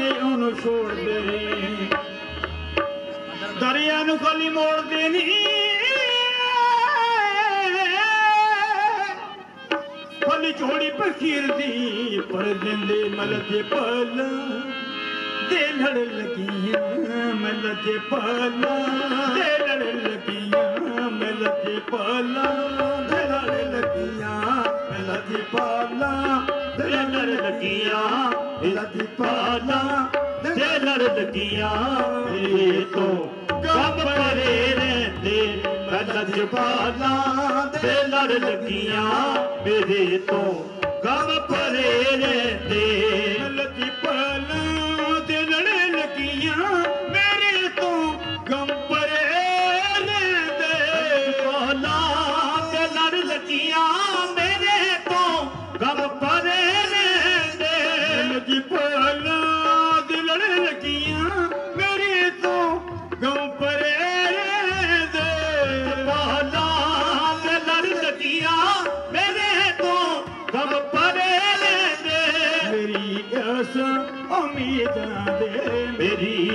ਬਾਹ ਉਹਨੂੰ ਛੋੜਦੇ ਦਰਿਆ ਨੂੰ ਖਾਲੀ ਮੋੜਦੇ ਨਹੀਂ ਫਲੀ ਝੋੜੀ ਪਖੀਰ ਦੀ ਪਰ ਦਿੰਦੇ ਮਲ ਦੇ ਪਲ। ਦੇ ਲੜ ਲੱਗੀਆਂ ਮਲ ਦੇ ਪਲ। ਦੇ ਲੜ ਲੱਗੀਆਂ ਮਲ ਤੇ ਪਲ। ਦੇ ਲੜ ਲੱਗੀਆਂ ਮਲ ਦੇ ਪਲ। लकियाब भरे पाल लकिया तो कम भरे रे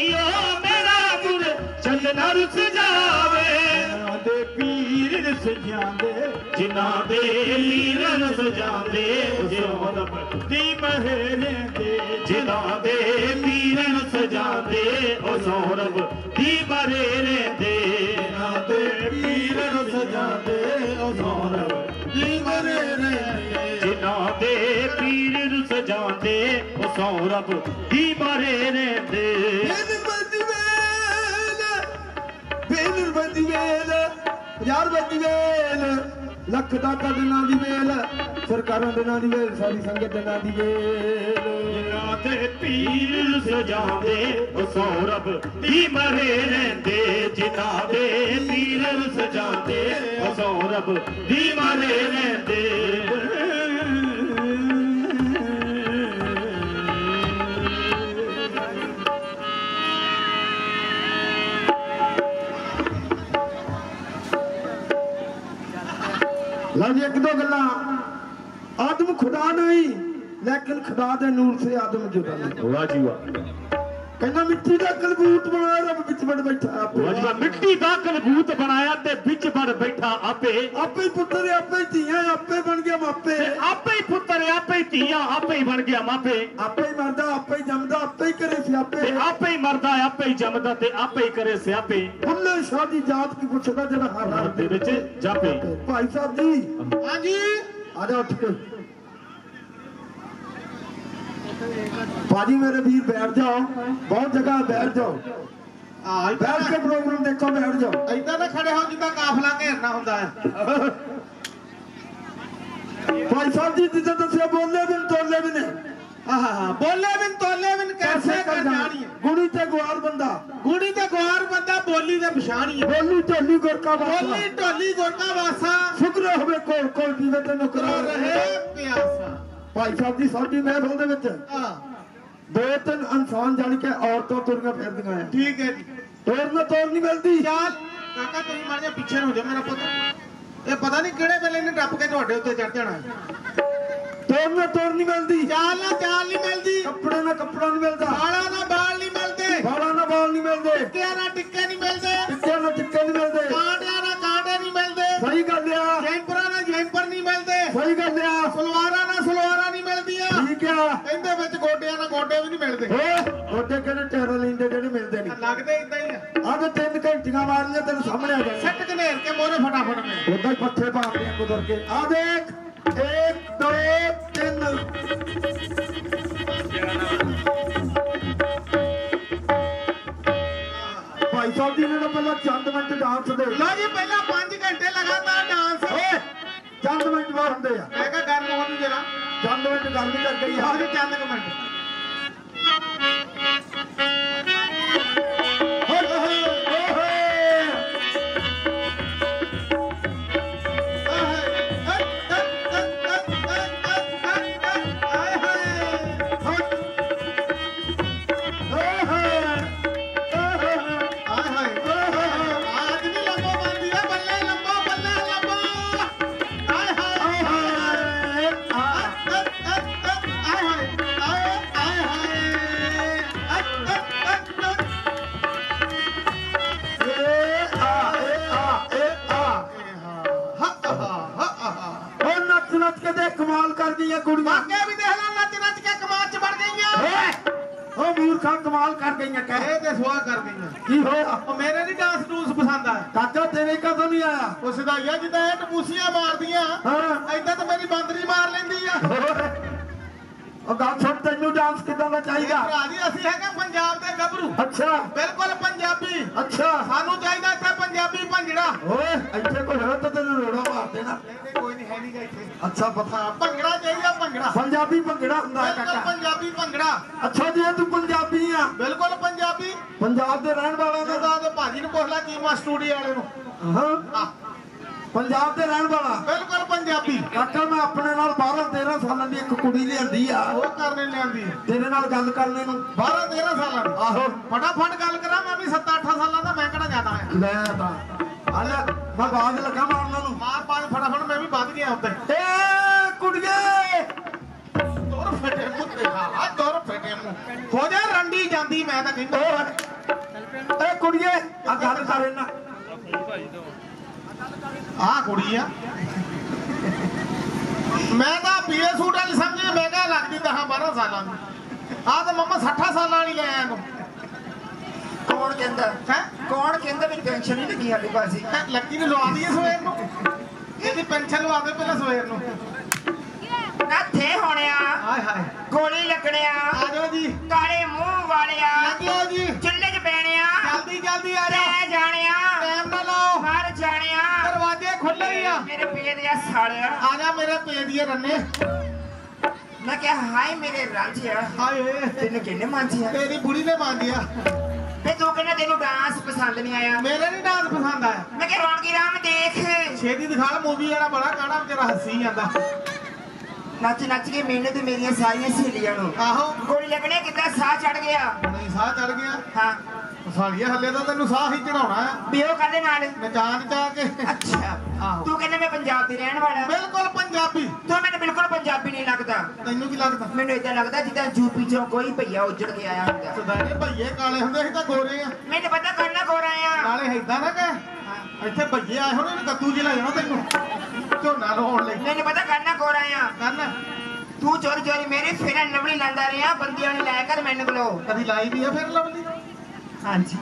ਸਕਿਓ ਮੇਰਾ ਮੁਰ ਛਿਦ ਨਾ ਰੁੱਸ ਜਾਵੇ। ਦੇ ਪੀਰ ਰਸ ਜਾਂਦੇ ਜਿਨ੍ਹਾਂ ਦੇ ਪੀਰ ਰਸ ਜਾਂਦੇ ਜਿਉਂ ਦੀ ਮਹਿਰੇ ਦੇ ਜਿਨ੍ਹਾਂ ਦੇ ਪੀਰ ਰਸ ਜਾਂਦੇ ਉਹ ਸੌਰਵ ਦੀ ਮਹਿਰੇ ਦੇ ਜਿਨ੍ਹਾਂ ਦੇ ਪੀਰ ਰਸ ਜਾਂਦੇ ਉਹ ਸੌਰਵ ਦੀ ਮਹਿਰੇ ਦੇ ਦੇ ਪੀਰ ਰਸ ਜਾਂਦੇ ਉਹ ਸੌਰਵ ਦੀ ਮਹਿਰੇ ਦੇ ਬੇਨ ਬੰਦੀ ਵੇਲ ਬੇਨ ਬੰਦੀ ਵੇਲ ਯਾਰ ਬੰਦੀ ਵੇਲ ਲੱਖ ਦਾ ਦਿਨਾਂ ਦੀ ਵੇਲ ਸਰਕਾਰਾਂ ਦਿਨਾਂ ਦੀ ਵੇਲ ਸਾਰੀ ਸੰਗਤ ਦਿਨਾਂ ਦੀ ਵੇਲ। ਤੇ ਪੀਰ ਸਜਾਉਂਦੇ ਉਹ ਸੌਰਭ ਦੀ ਮਰੇ ਰਹਿੰਦੇ। ਜਿਨ੍ਹਾਂ ਦੇ ਪੀਰ ਸਜਾਉਂਦੇ ਉਹ ਸੌਰਭ ਦੀ ਮਰੇ ਰਹਿੰਦੇ। ਲਓ ਜੀ ਇੱਕ ਦੋ ਗੱਲਾਂ। ਆਦਮ ਖੁਦਾ ਨਹੀਂ, ਲੇਕਿਨ ਖੁਦਾ ਦੇ ਨੂਰ ਸੇ ਆਦਮ ਜੁਦਾ ਨਹੀਂ। ਵਾਹ ਜੀ ਵਾਹ। ਕਹਿੰਦਾ ਮਿੱਟੀ ਦਾ ਕਲਬੂਤ ਬਣਾਇਆ ਰੱਬ ਵਿੱਚ ਬੜ ਬੈਠਾ ਆਪੇ ਵਾਹ ਮਿੱਟੀ ਦਾ ਕਲਬੂਤ ਬਣਾਇਆ ਤੇ ਵਿੱਚ ਵੜ ਬੈਠਾ ਆਪੇ ਆਪੇ ਹੀ ਪੁੱਤਰ ਆਪੇ ਹੀ ਧੀਆਂ ਆਪੇ ਬਣ ਗਿਆ ਮਾਪੇ ਆਪੇ ਹੀ ਪੁੱਤਰ ਆਪੇ ਹੀ ਧੀਆਂ ਆਪੇ ਹੀ ਬਣ ਗਿਆ ਮਾਪੇ ਆਪੇ ਹੀ ਮਰਦਾ ਆਪੇ ਹੀ ਜੰਮਦਾ ਆਪੇ ਹੀ ਕਰੇ ਸਿਆਪੇ ਤੇ ਆਪੇ ਹੀ ਮਰਦਾ ਆਪੇ ਹੀ ਜੰਮਦਾ ਤੇ ਆਪੇ ਹੀ ਕਰੇ ਸਿਆਪੇ ਬੁੱਲੇ ਸ਼ਾਹ ਦੀ ਜਾਤ ਕੀ ਪੁੱਛਦਾ ਜਿਹੜਾ ਹਰ ਹਰ ਦੇ ਵਿੱਚ ਜਾਪੇ ਭਾਈ ਸਾਹਿਬ ਜੀ ਹਾਂਜੀ ਆ ਜਾ ਉੱਠ ਕੇ ਭਾਜੀ ਮੇਰੇ ਵੀਰ ਬੈਠ ਜਾਓ। ਬਹੁਤ ਜਗ੍ਹਾ ਹੈ, ਬੈਠ ਜਾਓ। ਆ ਬੈਠ ਕੇ ਪ੍ਰੋਗਰਾਮ ਦੇਖੋ ਬੈਠ ਜਾਓ। ਇਦਾਂ ਤਾਂ ਖੜੇ ਹੋ ਜਿੱਦਾਂ ਕਾਫਲਾ ਘੇਰਨਾ ਹੁੰਦਾ ਹੈ। ਭਾਈ ਸਾਹਿਬ ਜੀ ਜਿੱਦਾਂ ਦੱਸਿਆ ਬੋਲੇ ਬਿਨ ਤੋਲੇ ਬਿਨ ਆਹਾ ਬੋਲੇ ਬਿਨ ਤੋਲੇ ਬਿਨ ਕੈਸੇ ਕਰ ਜਾਣੀ। ਗੁਣੀ ਤੇ ਗੁਆਰ ਬੰਦਾ। ਗੁੜੀ ਤੇ ਗਵਾਰ ਬੰਦਾ ਬੋਲੀ ਦੇ ਪਛਾਣੀ ਬੋਲੀ ਢੋਲੀ ਗੁਰਕਾ ਬੋਲੀ ਵਾਸਾ ਢੋਲੀ ਗੋਟਾ ਵਾਸਾ। ਸ਼ੁਕਰ ਹੋਵੇ ਕੋਲ ਕੋਲ ਜੀਵੇ ਤੈਨੂੰ ਕਰਾ ਰਹੇ ਪਿਆਸਾ। ਭਾਈ ਸਾਹਿਬ ਜੀ ਸਾਡੀ ਮਹਿਫਲ ਦੇ ਵਿੱਚ। ਆ ਦੋ ਤਿੰਨ ਇਨਸਾਨ ਜਾਣ ਕੇ ਔਰਤਾਂ ਤੁਰੀਆਂ ਫਿਰਦੀਆਂ ਆ। ਠੀਕ ਹੈ ਜੀ। ਤੋਰ ਨਾ ਤੋਰ ਨਹੀਂ ਮਿਲਦੀ। ਚੱਲ ਕਾਕਾ ਤੁਸੀਂ ਮਾਰ ਜਾ ਪਿੱਛੇ ਨੂੰ ਹੋ ਜਾ ਮੇਰਾ ਪੁੱਤ। ਇਹ ਪਤਾ ਨਹੀਂ ਕਿਹੜੇ ਵੇਲੇ ਨੇ ਟੱਪ ਕੇ ਤੁਹਾਡੇ ਉੱਤੇ ਚੜ ਜਾਣਾ। ਤੋਰ ਨਾ ਤੋਰ ਨਹੀਂ ਮਿਲਦੀ। ਚਾਲ ਨਾ ਚਾਲ ਨਹੀਂ ਮਿਲਦੀ। ਕੱਪੜੇ ਨਾਲ ਕੱਪੜਾ ਨਹੀਂ ਮਿਲਦਾ। ਬਾਲਾਂ ਨਾਲ ਬਾਲ ਨਹੀਂ ਮਿਲਦੇ। ਬਾਲਾਂ ਨਾਲ ਬਾਲ ਨਹੀਂ ਮਿਲਦੇ। ਟਿੱਕਿਆਂ ਨਾਲ ਟਿੱਕੇ ਨਹੀਂ ਮਿਲਦੇ। ਟਿੱਕਿਆਂ ਨਾਲ ਟਿੱਕੇ ਨਹੀਂ ਮਿਲਦੇ। ਕਾਂਟਿਆਂ ਨਾਲ ਕਾਂਟੇ ਨਹੀਂ ਮਿਲਦੇ। ਸਹੀ ਗੱਲ ਆ। ਜੈਂਪਰਾਂ ਨਾਲ ਜੈਂਪਰ ਨਹੀਂ ਮਿਲਦੇ। ਸਹੀ ਗੱਲ ਆ। ਸਲਵਾਰਾਂ ਨਾਲ ਸਲਵਾਰਾਂ ਕਹਿੰਦੇ ਵਿੱਚ ਗੋਡਿਆਂ ਨਾਲ ਗੋਡੇ ਵੀ ਨਹੀਂ ਮਿਲਦੇ। ਓਏ ਉਹਦੇ ਕਿਹੜੇ ਟੈਰੋ ਲੈਂਦੇ ਜਿਹੜੇ ਮਿਲਦੇ ਨਹੀਂ? ਲੱਗਦੇ ਇਦਾਂ ਹੀ ਆ। ਆ ਤੇ ਤਿੰਨ ਘੰਟੀਆਂ ਮਾਰਨੀਆਂ ਤੈਨੂੰ ਸਾਹਮਣੇ ਆ ਜਾਣਾ। ਸੱਟ ਘਨੇਰ ਕੇ ਮੋਰੇ ਫਟਾਫਟ ਮੈਂ ਉਦਾਂ ਹੀ ਪੱਠੇ ਪਾਉਂਦੇ ਆ ਕੁਦਰ ਕੇ। ਆ ਦੇਖ 1 2 3 ਭਾਈ ਸਾਹਿਬ ਜੀ ਨੇ ਪਹਿਲਾਂ ਚੰਦ ਮਿੰਟ ਡਾਂਸ ਦੇ। ਲੋ ਜੀ ਪਹਿਲਾਂ 5 ਘੰਟੇ ਲਗਾਤਾਰ ਡਾਂਸ ਓਏ ਚੰਦ ਮਿੰਟ ਬਾਅਦ ਹੁੰਦੇ ਆ। ਮੈਂ ਕਿਹਾ ਗਰਮ ਹੋ ਜੂ ਜਰਾ। ਚੰਦ ਮਿੰਟ ਗੱਲ ਨਹੀਂ ਕਰ ਗਈ ਆਹ ਆ ਚੰਦ ਮਿੰਟ। ਮੇਰੇ ਪੇਟ ਦੇ ਸਾਲਿਆ ਆ ਜਾ ਮੇਰੇ ਪੇ ਦੀਏ ਰੰਨੇ। ਮੈਂ ਕਿਹਾ ਹਾਏ ਮੇਰੇ ਰਾਂਝਿਆ ਹਾਏ। ਤੈਨੂੰ ਕਿੰਨੇ ਮਾਂਝਿਆ ਤੇਰੀ ਬੁੜੀ ਨੇ ਮੰਨਿਆ ਤੇ ਤੂੰ ਕਹਿੰਦਾ ਤੈਨੂੰ ਡਾਂਸ ਪਸੰਦ ਨਹੀਂ ਆਇਆ। ਮੇਰੇ ਨਹੀਂ ਡਾਂਸ ਪਸੰਦ ਆਇਆ। ਮੈਂ ਕਿਹਾ ਰੌਣਕੀ ਰਾਮ ਦੇਖ। ਛੇਤੀ ਦਿਖਾ ਮੂਵੀ ਵਾਲਾ ਬੜਾ ਕਾਣਾ ਵਿਚਾਰਾ ਹੱਸੀ ਜਾਂਦਾ। ਨੱਚ ਨੱਚ ਕੇ ਮੈਨੂੰ ਤੇ ਮੇਰੀਆਂ ਸਾਰੀਆਂ ਸਹੇਲੀਆਂ ਨੂੰ। ਆਹੋ। ਗੋਲੀ ਲੱਗਣੇ ਕਿੱਦਾਂ? ਸਾਹ ਚੜ ਗਿਆ। ਨਹੀਂ ਸਾਹ ਚੜ ਗਿਆ। ਹਾਂ। ਸਾਲੀਏ ਹੱਲੇ ਤਾਂ ਤੈਨੂੰ ਸਾਹ ਹੀ ਚੜਾਉਣਾ ਆ ਬਿਓ ਕਾਦੇ ਨਾਲ? ਨਚਾਨ ਚਾ ਕੇ। ਅੱਛਾ ਤੂੰ ਕਹਿੰਦਾ ਮੈਂ ਪੰਜਾਬ ਦੀ ਰਹਿਣ ਵਾਲਾ। ਬਿਲਕੁਲ ਪੰਜਾਬੀ। ਤੂੰ ਮੈਨੂੰ ਬਿਲਕੁਲ ਪੰਜਾਬੀ ਨਹੀਂ ਲੱਗਦਾ। ਤੈਨੂੰ ਕੀ ਲੱਗਦਾ? ਮੈਨੂੰ ਇਦਾਂ ਲੱਗਦਾ ਜਿੱਦਾਂ ਯੂਪੀ ਚੋਂ ਕੋਈ ਭਈਆ ਉੱਜੜ ਕੇ ਆਇਆ ਹੁੰਦਾ। ਸਦਾਨੇ ਭਈਏ ਕਾਲੇ ਹੁੰਦੇ ਸੀ ਤਾਂ ਗੋਰੇ ਆ। ਮੈਨੂੰ ਪਤਾ ਕਰਨਾ ਕੋ ਰਹੇ ਆ। ਨਾਲੇ ਏਦਾਂ ਨਾ ਕਹਿ ਇੱਥੇ ਭਈਏ ਆਏ ਹੋਣੇ ਨੇ ਕੱਦੂ ਜਿਹਾ ਜਾਣਾ ਤੈਨੂੰ। ਝੋਨਾ ਲਾਉਣ ਲਈ। ਮੈਨੂੰ ਪਤਾ ਕਰਨਾ ਕੋ ਰਹੇ ਆ। ਕੰਨ ਤੂੰ ਚੋਰੀ ਚੋਰੀ ਮੇਰੀ ਫਿਰਨ ਲਵਲੀ ਲੈਂਦਾ ਰਿਹਾ ਬੰਦਿਆਂ ਨੇ ਲੈ ਕਰ ਮੈਨੂੰ ਕੋਲੋਂ ਕਦੀ ਲਾਈ ਵੀ ਆ ਫਿਰ ਲਵਲੀ? ਹਾਂਜੀ।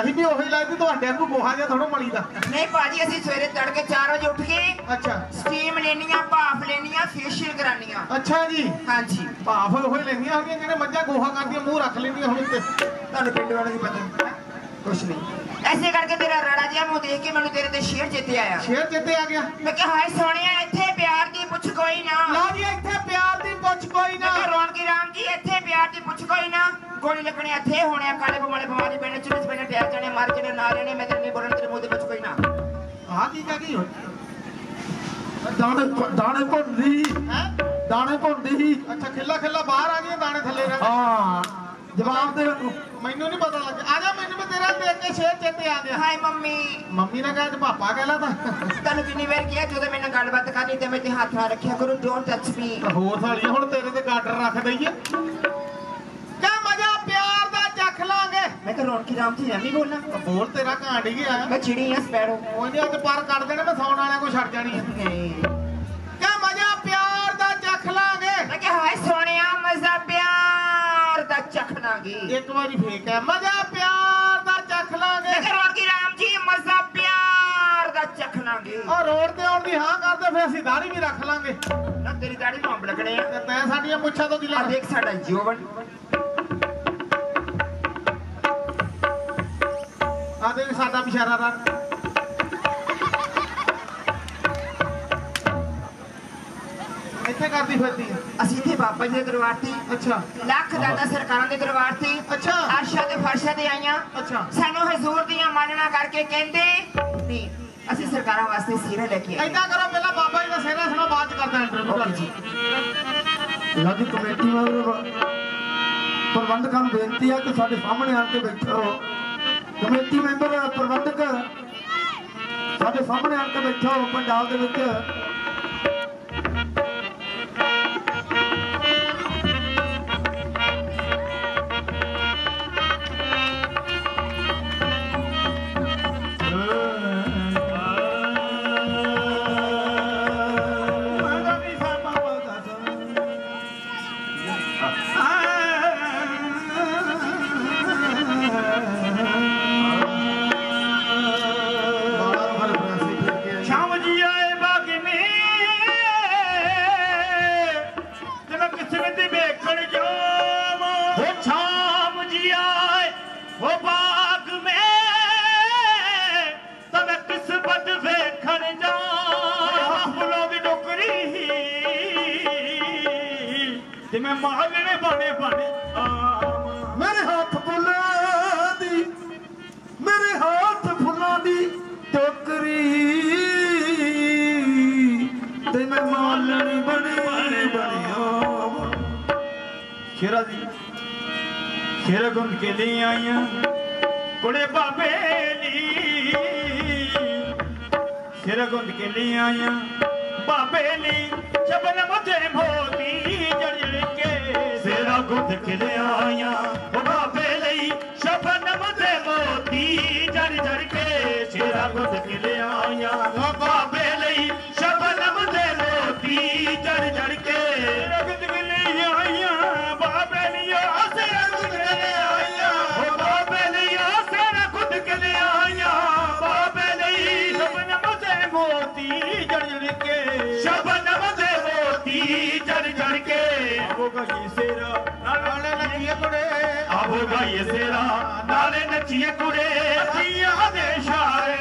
ਅਸੀਂ ਵੀ ਉਹੀ ਲਾਈ ਤੁਹਾਡੇ ਨੂੰ ਗੋਹਾ ਜਿਹਾ ਥੋੜਾ ਮਲੀ ਦਾ। ਨਹੀਂ ਭਾਜੀ ਅਸੀਂ ਸਵੇਰੇ ਤੜਕੇ 4 ਵਜੇ ਉੱਠ ਕੇ ਅੱਛਾ। ਸਟੀਮ ਲੈਣੀਆਂ ਭਾਫ ਲੈਣੀਆਂ ਫੇਸ਼ੀਅਲ ਕਰਾਨੀਆਂ ਅੱਛਾ ਜੀ। ਹਾਂਜੀ। ਭਾਫ ਉਹੀ ਲੈਂਦੀਆਂ ਹੁੰਦੀਆਂ ਜਿਹੜੇ ਮੱਝਾਂ ਗੋਹਾ ਕਰਦੀਆਂ ਮੂੰਹ ਰੱਖ ਲੈਂਦੀਆਂ ਹੁਣ ਤੇ ਤੁਹਾਨੂੰ ਪਿੰਡ ਵਾਲੇ ਦੀ ਪਤਾ। ਕੁਛ ਨਹੀਂ। ਐਸੇ ਕਰਕੇ ਤੇਰਾ ਰੜਾ ਜਿਹਾ ਮੂੰਹ ਦੇਖ ਕੇ ਮੈਨੂੰ ਤੇਰੇ ਤੇ ਸ਼ੇਰ ਚੇਤੇ ਆਇਆ। ਸ਼ੇਰ ਚਿੱਤੇ ਆ ਗਿਆ। ਮੈਂ ਕਿਹਾ ਹਾਏ ਸੋਹਣਿਆ ਇੱਥੇ ਪਿਆਰ ਦੀ ਪੁੱਛ ਕੋਈ ਨਾ। ਲਓ ਜੀ ਇੱਥੇ ਪਿਆਰ ਦੀ ਪੁੱਛ ਕੋਈ ਨਾ। ਮੈਂ ਰੌਣਕੀ ਰਾਮ ਜੀ ਇੱਥੇ ਪਿਆਰ ਦੀ ਪੁੱਛ ਕੋਈ ਨਾ। ਗੋਲੀ ਲੱਗਣੀ ਇੱਥੇ ਹੋਣੇ ਆ। ਕਾਲੇ ਬਮਾਲੇ ਬਿਮਾਰੀ ਪੈਣੇ ਚੁੱਲ੍ਹੇ 'ਚ ਪੈਣੇ ਪਿਆਰ ਜਾਣੇ ਮਾਰ ਜਾਣੇ ਨਾ ਰਹਿਣੇ ਮੈਂ ਤੇਰੇ ਨਹੀਂ ਬੋਲਣ ਤੇਰੇ ਮੂੰਹ ਦੇ ਪੁੱਛ ਕੋਈ ਨਾ। ਆਹ ਕੀ ਕਹ ਗਈ ਦਾਣੇ ਦਾਣੇ ਭੁੰਦੀ ਹੈ? ਦਾਣੇ ਭੁੰਦੀ ਅੱਛਾ ਖਿੱਲਾ ਖਿੱਲਾ ਬਾਹਰ ਆ ਗਈਆਂ ਦਾਣੇ ਥੱਲੇ ਰਹਿ ਗਏ। ਹਾਂ। ਜਵਾਬ ਦੇ। ਮੈਨੂੰ ਨਹੀਂ ਪਤਾ ਲੱਗਿਆ। ਆ ਜਾ ਮੈਨੂੰ ਤੇਰਾ ਦੇਖ ਕੇ ਸ਼ੇਰ ਚਿੱਤੇ ਆ ਗਿਆ। ਹਾਏ ਮੰਮੀ। ਮੰਮੀ ਨੇ ਕਿਹਾ ਤੇ ਪਾਪਾ ਕਹਿਲਾ ਤਾਂ। ਤੁਹਾਨੂੰ ਕਿੰਨੀ ਵਾਰ ਕਿਹਾ ਜਦੋਂ ਮੇਰੇ ਨਾਲ ਗੱਲਬਾਤ ਕਰਨੀ ਤੇ ਮੈਂ ਤੇ ਹੱਥ ਨਾ ਰੱਖਿਆ ਕਰੋ ਡੋਂਟ ਟੱਚ ਮੀ ਹੋਰ ਸਾਲੀਆਂ ਹੁਣ ਤੇਰੇ ਤੇ ਗਾਡਰ ਰੱਖ ਦਈਏ। ਕਾ ਮਜ਼ਾ ਪਿਆਰ ਦਾ ਚੱਖ ਲਾਂਗੇ। ਮੈਂ ਤਾਂ ਰੌਣਕੀ ਰਾਮ ਜੀ ਨਹੀਂ ਬੋਲਣਾ। ਬੋਲ ਤੇਰਾ ਹੀ ਗਿਆ। ਮੈਂ ਚਿੜੀ ਆ ਸਪੈਰੋ। ਕੋਈ ਨਹੀਂ ਅੱਜ ਪਰ ਕੱਢ ਦੇਣੇ ਮੈਂ ਸੌਣ ਵਾਲਿਆਂ ਕੋ ਛੱਡ ਜਾਣੀ ਹੈ। ਕਾ ਮਜ਼ਾ ਪਿਆਰ ਇੱਕ ਵਾਰੀ ਫੇਕ ਹੈ ਮਜ਼ਾ ਪਿਆਰ ਦਾ ਚੱਖ ਲਾਂਗੇ। ਲੇਕਿਨ ਹੁਣ ਕੀ ਰਾਮ ਜੀ ਮਜ਼ਾ ਪਿਆਰ ਦਾ ਚੱਖ ਲਾਂਗੇ। ਉਹ ਰੋਡ ਤੇ ਆਉਣ ਦੀ ਹਾਂ ਕਰਦੇ ਫਿਰ ਅਸੀਂ ਦਾੜੀ ਵੀ ਰੱਖ ਲਾਂਗੇ। ਨਾ ਤੇਰੀ ਦਾੜੀ ਨੂੰ ਅੰਬ ਲੱਗਣੇ ਆ। ਤੇ ਤੈਂ ਸਾਡੀਆਂ ਮੁੱਛਾਂ ਤੋਂ ਕੀ ਆ ਲੈਣਾ? ਦੇਖ ਸਾਡਾ ਜੋਬਨ ਆ ਦੇ ਸਾਡਾ ਬਿਸ਼ਾਰਾ ਰੰਗ ਇੱਥੇ ਕਰਦੀ ਫਿਰਦੀ ਆ ਅਸੀਂ ਇੱਥੇ ਬਾਬਾ ਜੀ ਦੇ ਦਰਬਾਰ ਤੇ। ਅੱਛਾ। ਲੱਖ ਦਾਦਾ ਸਰਕਾਰਾਂ ਦੇ ਦਰਬਾਰ ਤੇ। ਅੱਛਾ। ਆਰਸ਼ਾ ਤੇ ਫਰਸ਼ਾ ਤੇ ਆਈਆਂ। ਅੱਛਾ। ਸਾਨੂੰ ਹਜ਼ੂਰ ਦੀਆਂ ਮਾਨਣਾ ਕਰਕੇ ਕਹਿੰਦੇ ਨਹੀਂ ਅਸੀਂ ਸਰਕਾਰਾਂ ਵਾਸਤੇ ਸੀਰਾ ਲੈ ਕੇ ਆਏ ਕਰੋ ਪਹਿਲਾਂ ਬਾਬਾ ਜੀ ਦਾ ਸੇਰਾ ਸੁਣੋ ਬਾਅਦ ਚ ਕਰਦਾ ਇੰਟਰਵਿਊ ਕਰ ਜੀ ਲਾਡੀ ਕਮੇਟੀ ਵਾਲੇ ਪ੍ਰਬੰਧਕਾਂ ਨੂੰ ਬੇਨਤੀ ਹੈ ਕਿ ਸਾਡੇ ਸਾਹਮਣੇ ਆਣ ਕੇ ਬੈਠੋ ਕਮੇਟੀ ਮੈਂਬਰ ਪ੍ਰਬੰਧਕ ਸਾਡੇ ਸਾਹਮਣੇ ਆਣ ਕੇ ਬੈਠੋ ਪੰਡਾਲ ਦੇ ਵਿੱਚ। मोतरा किरे आई छपने मोदी झड़ झर के शेरा कुझु किरे ਸੇਰਾ ਨਾਲੇ ਨੱਚੀਏ ਕੁੜੇ। ਆਵੋਗਾ ਇਹ ਸੇਰਾ ਨਾਲੇ ਨੱਚੀਏ ਕੁੜੇ। ਅੱਖੀਆਂ ਦੇ ਇਸ਼ਾਰੇ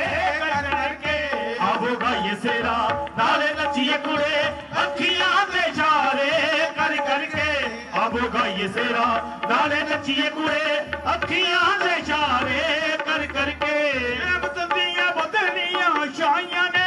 ਸੇਰਾ ਨਾਲੇ ਨੱਚੀਏ ਕੁੜੇ। ਅੱਖੀਆਂ ਦੇ ਇਸ਼ਾਰੇ ਕਰ ਕਰਕੇ। ਆਵੋਗਾ ਇਹ ਸੇਰਾ ਨਾਲੇ ਨੱਚੀਏ ਕੁੜੇ। ਅੱਖੀਆਂ ਦੇ ਇਸ਼ਾਰੇ ਕਰ ਕਰਕੇ। ਰਹਿਮਤ ਦੀਆਂ ਬਦਲੀਆਂ ਛਾਈਆਂ ਨੇ।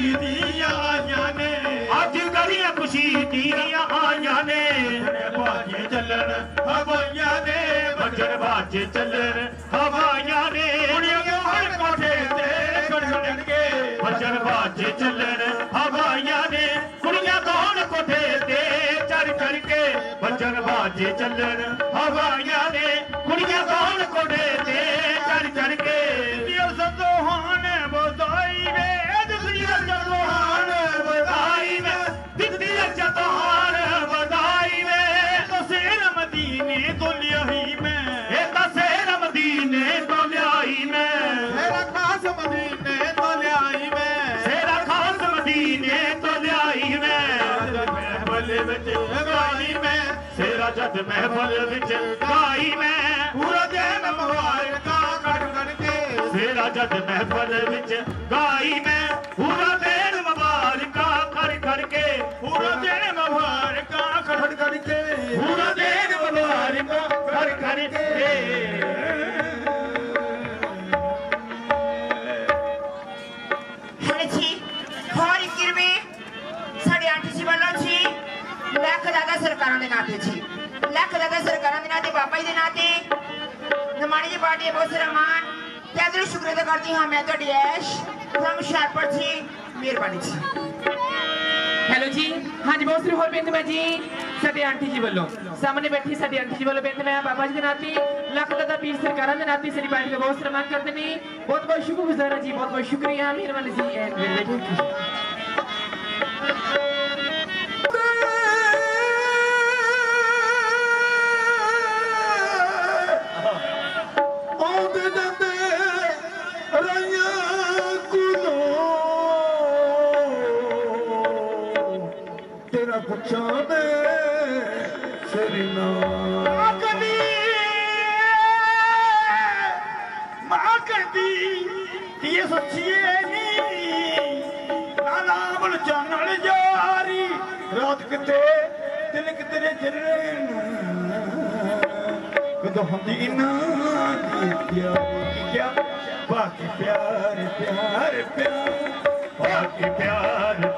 ਖੁਸ਼ੀ ਦੀਆਂ ਆਈਆਂ ਨੇ। ਅੱਜ ਘੜੀਆਂ ਖੁਸ਼ੀ ਦੀਆਂ ਆਈਆਂ ਨੇ। ਬਾਜੇ ਚੱਲਣ ਹਵਾਈਆਂ ਨੇ ਬੱਜਣ ਬਾਜੇ ਚੱਲਣ ਹਵਾਈਆਂ ਨੇ ਕੁੜੀਆਂ ਹਰ ਕੋਠੇ ਤੇ ਖੜਖੜਨਗੇ ਬੱਜਣ ਬਾਜੇ ਚੱਲਣ ਹਵਾਈਆਂ ਨੇ ਕੁੜੀਆਂ ਕੌਣ ਕੋਠੇ ਤੇ ਚੜ ਚੜ ਕੇ ਬੱਜਣ ਬਾਜੇ ਚੱਲਣ ਹਵਾਈਆਂ ਨੇ ਕੁੜੀਆਂ ਕੌਣ ਕੋਠੇ ਤੇ ਮਹਿਫਲ ਵਿੱਚ ਗਾਈ ਮੈਂ। ਸੇਰਾ ਜਦ ਮਹਿਫਲ ਵਿੱਚ ਗਾਈ ਮੈਂ। ਪੂਰਾ ਦਿਨ ਮੁਬਾਰਕਾਂ ਕੱਢ ਕੱਢ ਕੇ। ਸੇਰਾ ਜਦ ਮਹਿਫਲ ਵਿੱਚ ਗਾਈ ਮੈਂ। ਪੂਰਾ ਦਿਨ ਮੁਬਾਰਕਾਂ ਕਰ ਕਰਕੇ ਪੂਰਾ ਦਿਨ ਮੁਬਾਰਕਾਂ ਖੜ ਕਰਕੇ ਪੂਰਾ ਦਿਨ ਮੁਬਾਰਕਾਂ ਕਰ ਕਰਕੇ ਦਾਦਾ ਸਰਕਾਰਾਂ ਦੇ ਨਾਂ ਤੇ ਜੀ ਲੱਖ ਦਾਦਾ ਸਰਕਾਰਾਂ ਦੇ ਨਾਂ ਤੇ ਬਾਬਾ ਜੀ ਦੇ ਨਾਂ ਤੇ ਨਮਾਣੀ ਜੀ ਪਾਰਟੀ ਬਹੁਤ ਸਾਰਾ ਮਾਨ ਤੇ ਅਦਰ ਸ਼ੁਕਰ ਅਦਾ ਕਰਦੀ ਹਾਂ ਮੈਂ ਤੁਹਾਡੀ ਐਸ਼ ਫਰਮ ਹੁਸ਼ਿਆਰਪੁਰ ਜੀ ਮਿਹਰਬਾਨੀ ਜੀ ਹੈਲੋ ਜੀ ਹਾਂਜੀ ਬਹੁਤ ਸਾਰੀ ਹੋਰ ਬੇਨਤ ਮੈਂ ਜੀ ਸਾਡੇ ਆਂਟੀ ਜੀ ਵੱਲੋਂ ਸਾਹਮਣੇ ਬੈਠੀ ਸਾਡੀ ਆਂਟੀ ਜੀ ਵੱਲੋਂ ਬੇਨਤ ਮੈਂ ਬਾਬਾ ਜੀ ਦੇ ਨਾਤੇ ਲੱਖ ਲੱਖ ਦਾ ਪੀਰ ਸਰਕਾਰਾਂ ਦੇ ਨਾਤੇ ਸਾਡੀ ਪਾਰਟੀ ਦਾ ਬਹੁਤ ਸਨਮਾਨ ਕਰਦੇ ਨੇ ਬਹੁਤ ਬਹੁਤ ਸ਼ੁਕਰਗੁਜ਼ਾਰ ਹਾਂ ਜੀ ਬਹੁਤ ਬਹੁਤ ਸ਼ੁਕਰੀਆ ਮਿਹਰਬਾਨੀ ਜੀ ਐਂਡ ਵੈਰੀ ਥੈਂਕ ਤੇਰਾ ਪੁੱਛਾਂ ਦੇ ਕਦੀ ਮਾਂ ਕਰਦੀ ਇਹ ਸੱਚੀਏ ਨੀ। ਨਾ ਨਾਮ ਚਾਨਣ ਜਾਰੀ ਰਾਤ ਕਿਤੇ, ਦਿਨ ਕਿਤੇ ਜਰਨ ਕਦੋਂ ਹੁੰਦੀ ਨਾ ਦੀ ਕਿਆ ਬਾਕੀ ਪਿਆਰ ਪਿਆਰ ਪਿਆਰ। ਬਾਕੀ ਪਿਆਰ ਪਿਆਰ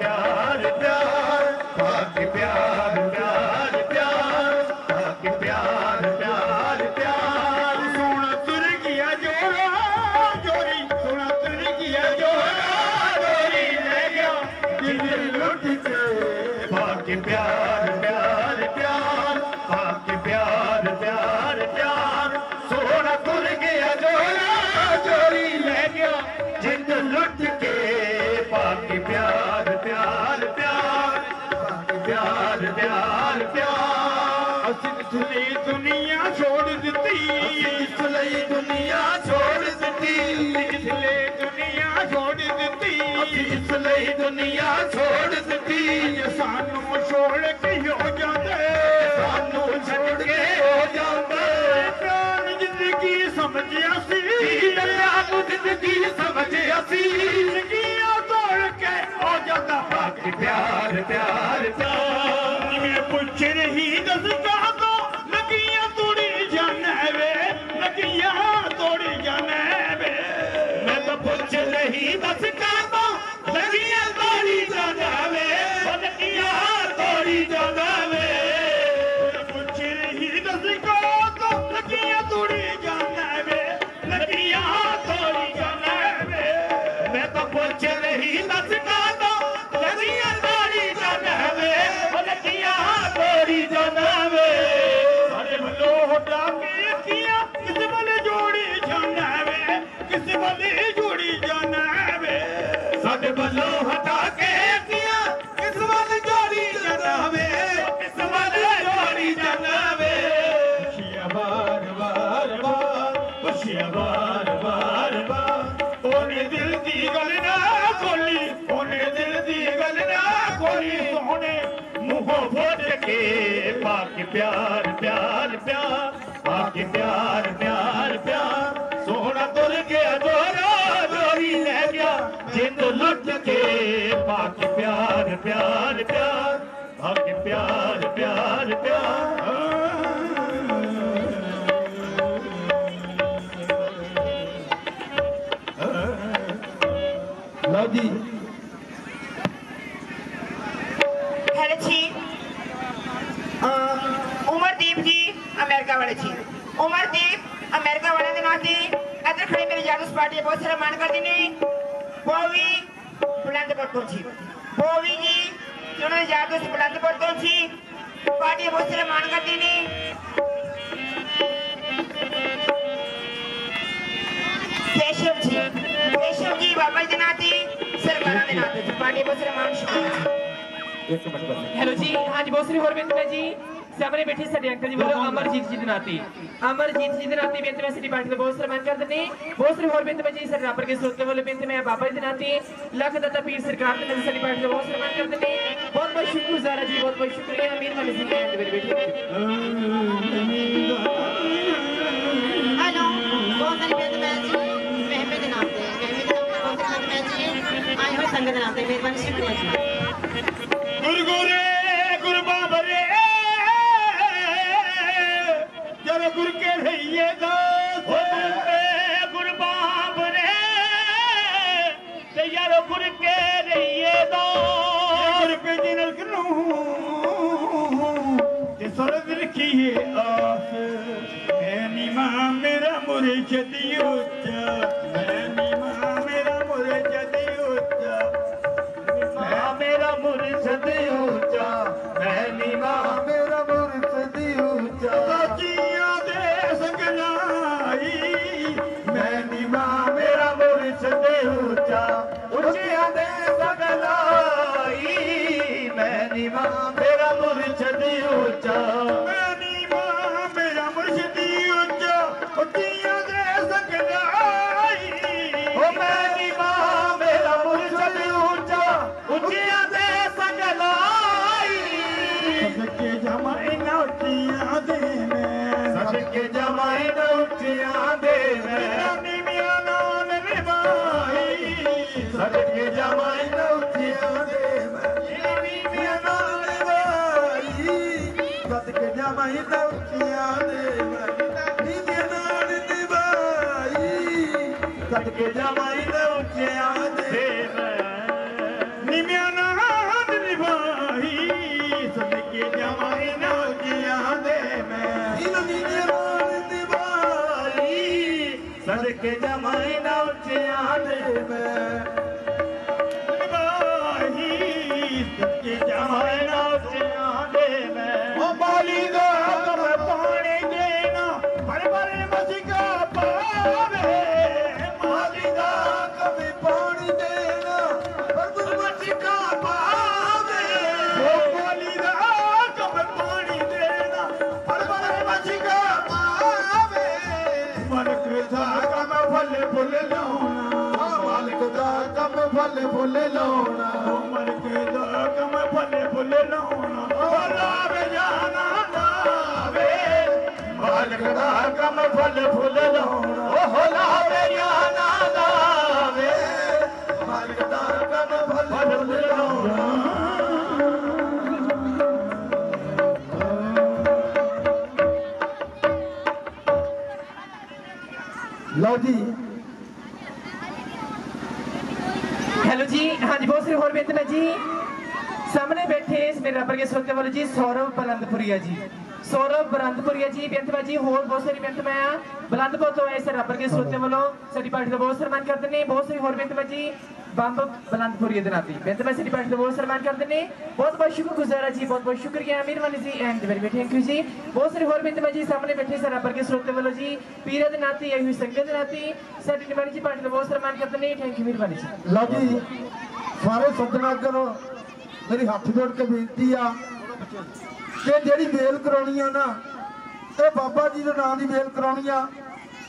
ਅਸੀਂ ਕਿਥਲੇ ਦੁਨੀਆ ਛੋੜ ਦਿੱਤੀ। ਕਿਥਲੇ ਦੁਨੀਆ ਛੋੜ ਦਿੱਤੀ। ਕਿਥਲੇ ਦੁਨੀਆ ਛੋੜ ਦਿੱਤੀ। ਕਿਥਲੇ ਦੁਨੀਆ ਛੋੜ ਦਿੱਤੀ। ਸਾਨੂੰ ਛੋੜ ਕੇ ਹੋ ਜਾਂਦੇ। ਸਾਨੂੰ ਛੱਡ ਕੇ ਹੋ ਜਾਂਦੇ। ਪਿਆਰ ਜ਼ਿੰਦਗੀ ਸਮਝਿਆ ਸੀ। ਪਿਆਰ ਨੂੰ ਜ਼ਿੰਦਗੀ ਸਮਝਿਆ ਸੀ। ਜ਼ਿੰਦਗੀਆਂ ਤੋੜ ਕੇ ਹੋ ਜਾਂਦਾ ਬਾਕੀ ਪਿਆਰ ਪਿਆਰ ਪਿਆਰ। ਜਿਵੇਂ ਪੁੱਛ ਰਹੀ ਦਸਤਾ ਪੁੱਛ ਰਹੀ ਸੋਹਣੇ ਮੂੰਹੋਂ ਫੁੱਟ ਕੇ ਪਾ ਕੇ ਪਿਆਰ ਪਿਆਰ ਪਿਆਰ, ਪਾ ਕੇ ਪਿਆਰ ਪਿਆਰ ਪਿਆਰ। ਸੋਹਣਾ ਤੁਰ ਗਿਆ ਜੋਰਾ, ਜੋਰੀ ਲੈ ਗਿਆ। ਜਿੰਦ ਲੁੱਟ ਕੇ ਪਾ ਕੇ ਪਿਆਰ ਪਿਆਰ ਪਿਆਰ। ਪਾ ਕੇ ਪਿਆਰ ਪਿਆਰ ਪਿਆਰ। ਅਮਰੀਕਾ ਵਾਲੇ ਜੀ ਉਮਰਦੀਪ ਅਮਰੀਕਾ ਵਾਲੇ ਦੇ ਨਾਤੇ ਇੱਧਰ ਖੜੇ ਮੇਰੇ ਯਾਰ ਉਸ ਪਾਰਟੀ ਦੇ ਬਹੁਤ ਸਾਰਾ ਮਾਣ ਕਰਦੇ ਨੇ ਬੋਵੀ ਬੁਲੰਦਪੁਰ ਤੋਂ ਜੀ ਬੋਵੀ ਜੀ ਤੇ ਉਹਨਾਂ ਦੇ ਯਾਰ ਦੋਸਤ ਬੁਲੰਦਪੁਰ ਤੋਂ ਜੀ ਪਾਰਟੀ ਦੇ ਬਹੁਤ ਸਾਰਾ ਮਾਣ ਕਰਦੇ ਨੇ ਕੇਸ਼ਵ ਜੀ ਕੇਸ਼ਵ ਜੀ ਬਾਬਾ ਜੀ ਦੇ ਨਾਤੇ ਸਰਕਾਰਾਂ ਦੇ ਨਾਤੇ ਜੀ ਪਾਰਟੀ ਦੇ ਬਹੁਤ ਸਾਰਾ ਮਾਣ ਸ਼ੁਕਰੀਆ ਜੀ ਇੱਕ ਮਿੰਟ ਬਸ ਹੈਲੋ ਜੀ ਹਾਂਜੀ ਬਹੁਤ ਸਾਰੀ ਹੋਰ ਬੇਨਤ ਹੈ ਜੀ ਸਾਹਮਣੇ ਬੈਠੀ ਸਾਡੇ ਅੰਕਲ ਜੀ ਵੱਲੋਂ ਅਮਰਜੀਤ ਜੀ ਦੇ ਨਾਤੇ ਅਮਰਜੀਤ ਜੀ ਦੇ ਨਾਤੇ ਬੇਨਤ ਮੈਂ ਸਾਡੀ ਪਾਰਟੀ ਦਾ ਬਹੁਤ ਸਨਮਾਨ ਕਰਦੇ ਨੇ ਬਹੁਤ ਸਾਰੀ ਹੋਰ ਬੇਨਤ ਹੈ ਜੀ ਸਾਡੇ ਰੱਬਰ ਕੇ ਸੋਤੇ ਵੱਲੋਂ ਬੇਨਤ ਮੈਂ ਬਾਬਾ ਜੀ ਦੇ ਨਾਤੇ ਲੱਖ ਦਾਤਾ ਪੀਰ ਸਰਕਾਰ ਦੇ ਨਾਤੇ ਸਾਡੀ ਪਾਰਟੀ ਦਾ ਬਹੁਤ ਸਨਮਾਨ ਕਰਦੇ ਨੇ ਬਹੁਤ ਬਹੁਤ ਸ਼ੁਕਰਗੁਜ਼ਾਰ ਹਾਂ ਜੀ ਬਹੁਤ ਬਹੁਤ ਸ਼ੁਕਰੀਆ ਮਿਹਰਬਾਨੀ ਜੀ ਐਂਡ ਵੈਰੀ ਵੈਰੀ हेलो बहुत सारी बेहतर मैच महमे के नाम से महमे के नाम से बहुत सारे मैच हैं आए हुए संगत के नाम से मेहरबानी शुक्रिया जी ਗੁਰ ਗੁਰੇ रहिजू میں आसी मा मेर मुरे ਸਦਕੇ ਜਮਾਈ ਨਾ ਉੱਚੀਆਂ ਦੇ ਮੈਂ ਨੀਵੀਆਂ ਨਾਲ ਨਿਭਾਈ ਸਦਕੇ ਜਾਵਾਂ ਤਾਂ ਫਲ ਫੁੱਲ ਲਾਉਣਾ। ਉਮਰ ਕੇ ਦਾ ਕਮ ਫਲ ਫੁੱਲ ਲਾਉਣਾ। ਲਾਵੇ ਜਾਨਾ ਲਾਵੇ ਮਾਲਕ ਦਾ ਕਮ ਫਲ ਫੁੱਲ ਲਾਉਣਾ। ਓ ਲਾਵੇ ਜਾਨਾ ਲਾਵੇ ਮਾਲਕ ਦਾ ਕੰਮ ਫਲ ਫੁੱਲ ਲਾਉਣਾ। ਲਓ ਜੀ जी बहुत सारे और बेहतर है जी सामने बैठे इस मेरे रबर के श्रोते वाले जी सौरभ बुलंदपुरिया जी सौरभ बुलंदपुरिया जी बेहतर जी होर बहुत सारी बेहतर मैं बुलंदपुर तो ऐसे रबर के श्रोते वालों सारी पार्टी का बहुत सम्मान करते हैं बहुत सारी और बेहतर जी बंब बुलंदपुरिया ਦੇ ਨਾਤੇ ਬੇਨਤੀ ਮੈਂ ਸਾਡੀ ਪਾਰਟੀ ਦਾ ਬਹੁਤ ਸਨਮਾਨ ਕਰਦੇ ਨੇ ਬਹੁਤ ਬਹੁਤ ਸ਼ੁਕਰਗੁਜ਼ਾਰ ਹਾਂ ਜੀ ਬਹੁਤ ਬਹੁਤ ਸ਼ੁਕਰੀਆ ਮਿਹਰਬਾਨੀ ਜੀ and very very thank you ਜੀ ਬਹੁਤ ਸਾਰੇ ਹੋਰ ਬੇਨਤੀ ਜੀ ਸਾਹਮਣੇ ਬੈਠੇ ਸਰ ਰਬਰ ਕੇ ਸਰੋਤੇ ਵੱਲੋਂ ਜੀ ਪੀਰਾਂ ਦੇ ਨਾਤੇ ਆਈ ਹੋਈ ਸੰਗਤ ਦੇ ਨਾਤੇ ਸਾਡੀ ਨਿਮਾਨੀ ਜੀ ਪਾਰਟੀ ਦਾ ਬਹੁਤ ਸਨਮਾਨ ਕਰਦੇ ਨੇ ਥੈਂਕ ਯੂ ਮਿਹਰਬਾਨੀ ਜੀ ਲਓ ਜੀ ਸਾਰੇ ਸੱਜਣਾ ਕਰੋ ਮੇਰੀ ਹੱਥ ਜੋੜ ਕੇ ਬੇਨਤੀ ਆ ਕਿ ਜਿਹੜੀ ਵੇਲ ਕਰਾਉਣੀ ਆ ਨਾ ਇਹ ਬਾਬਾ ਜੀ ਦੇ ਨਾਂ ਦੀ ਵੇਲ ਕਰਾਉਣੀ ਆ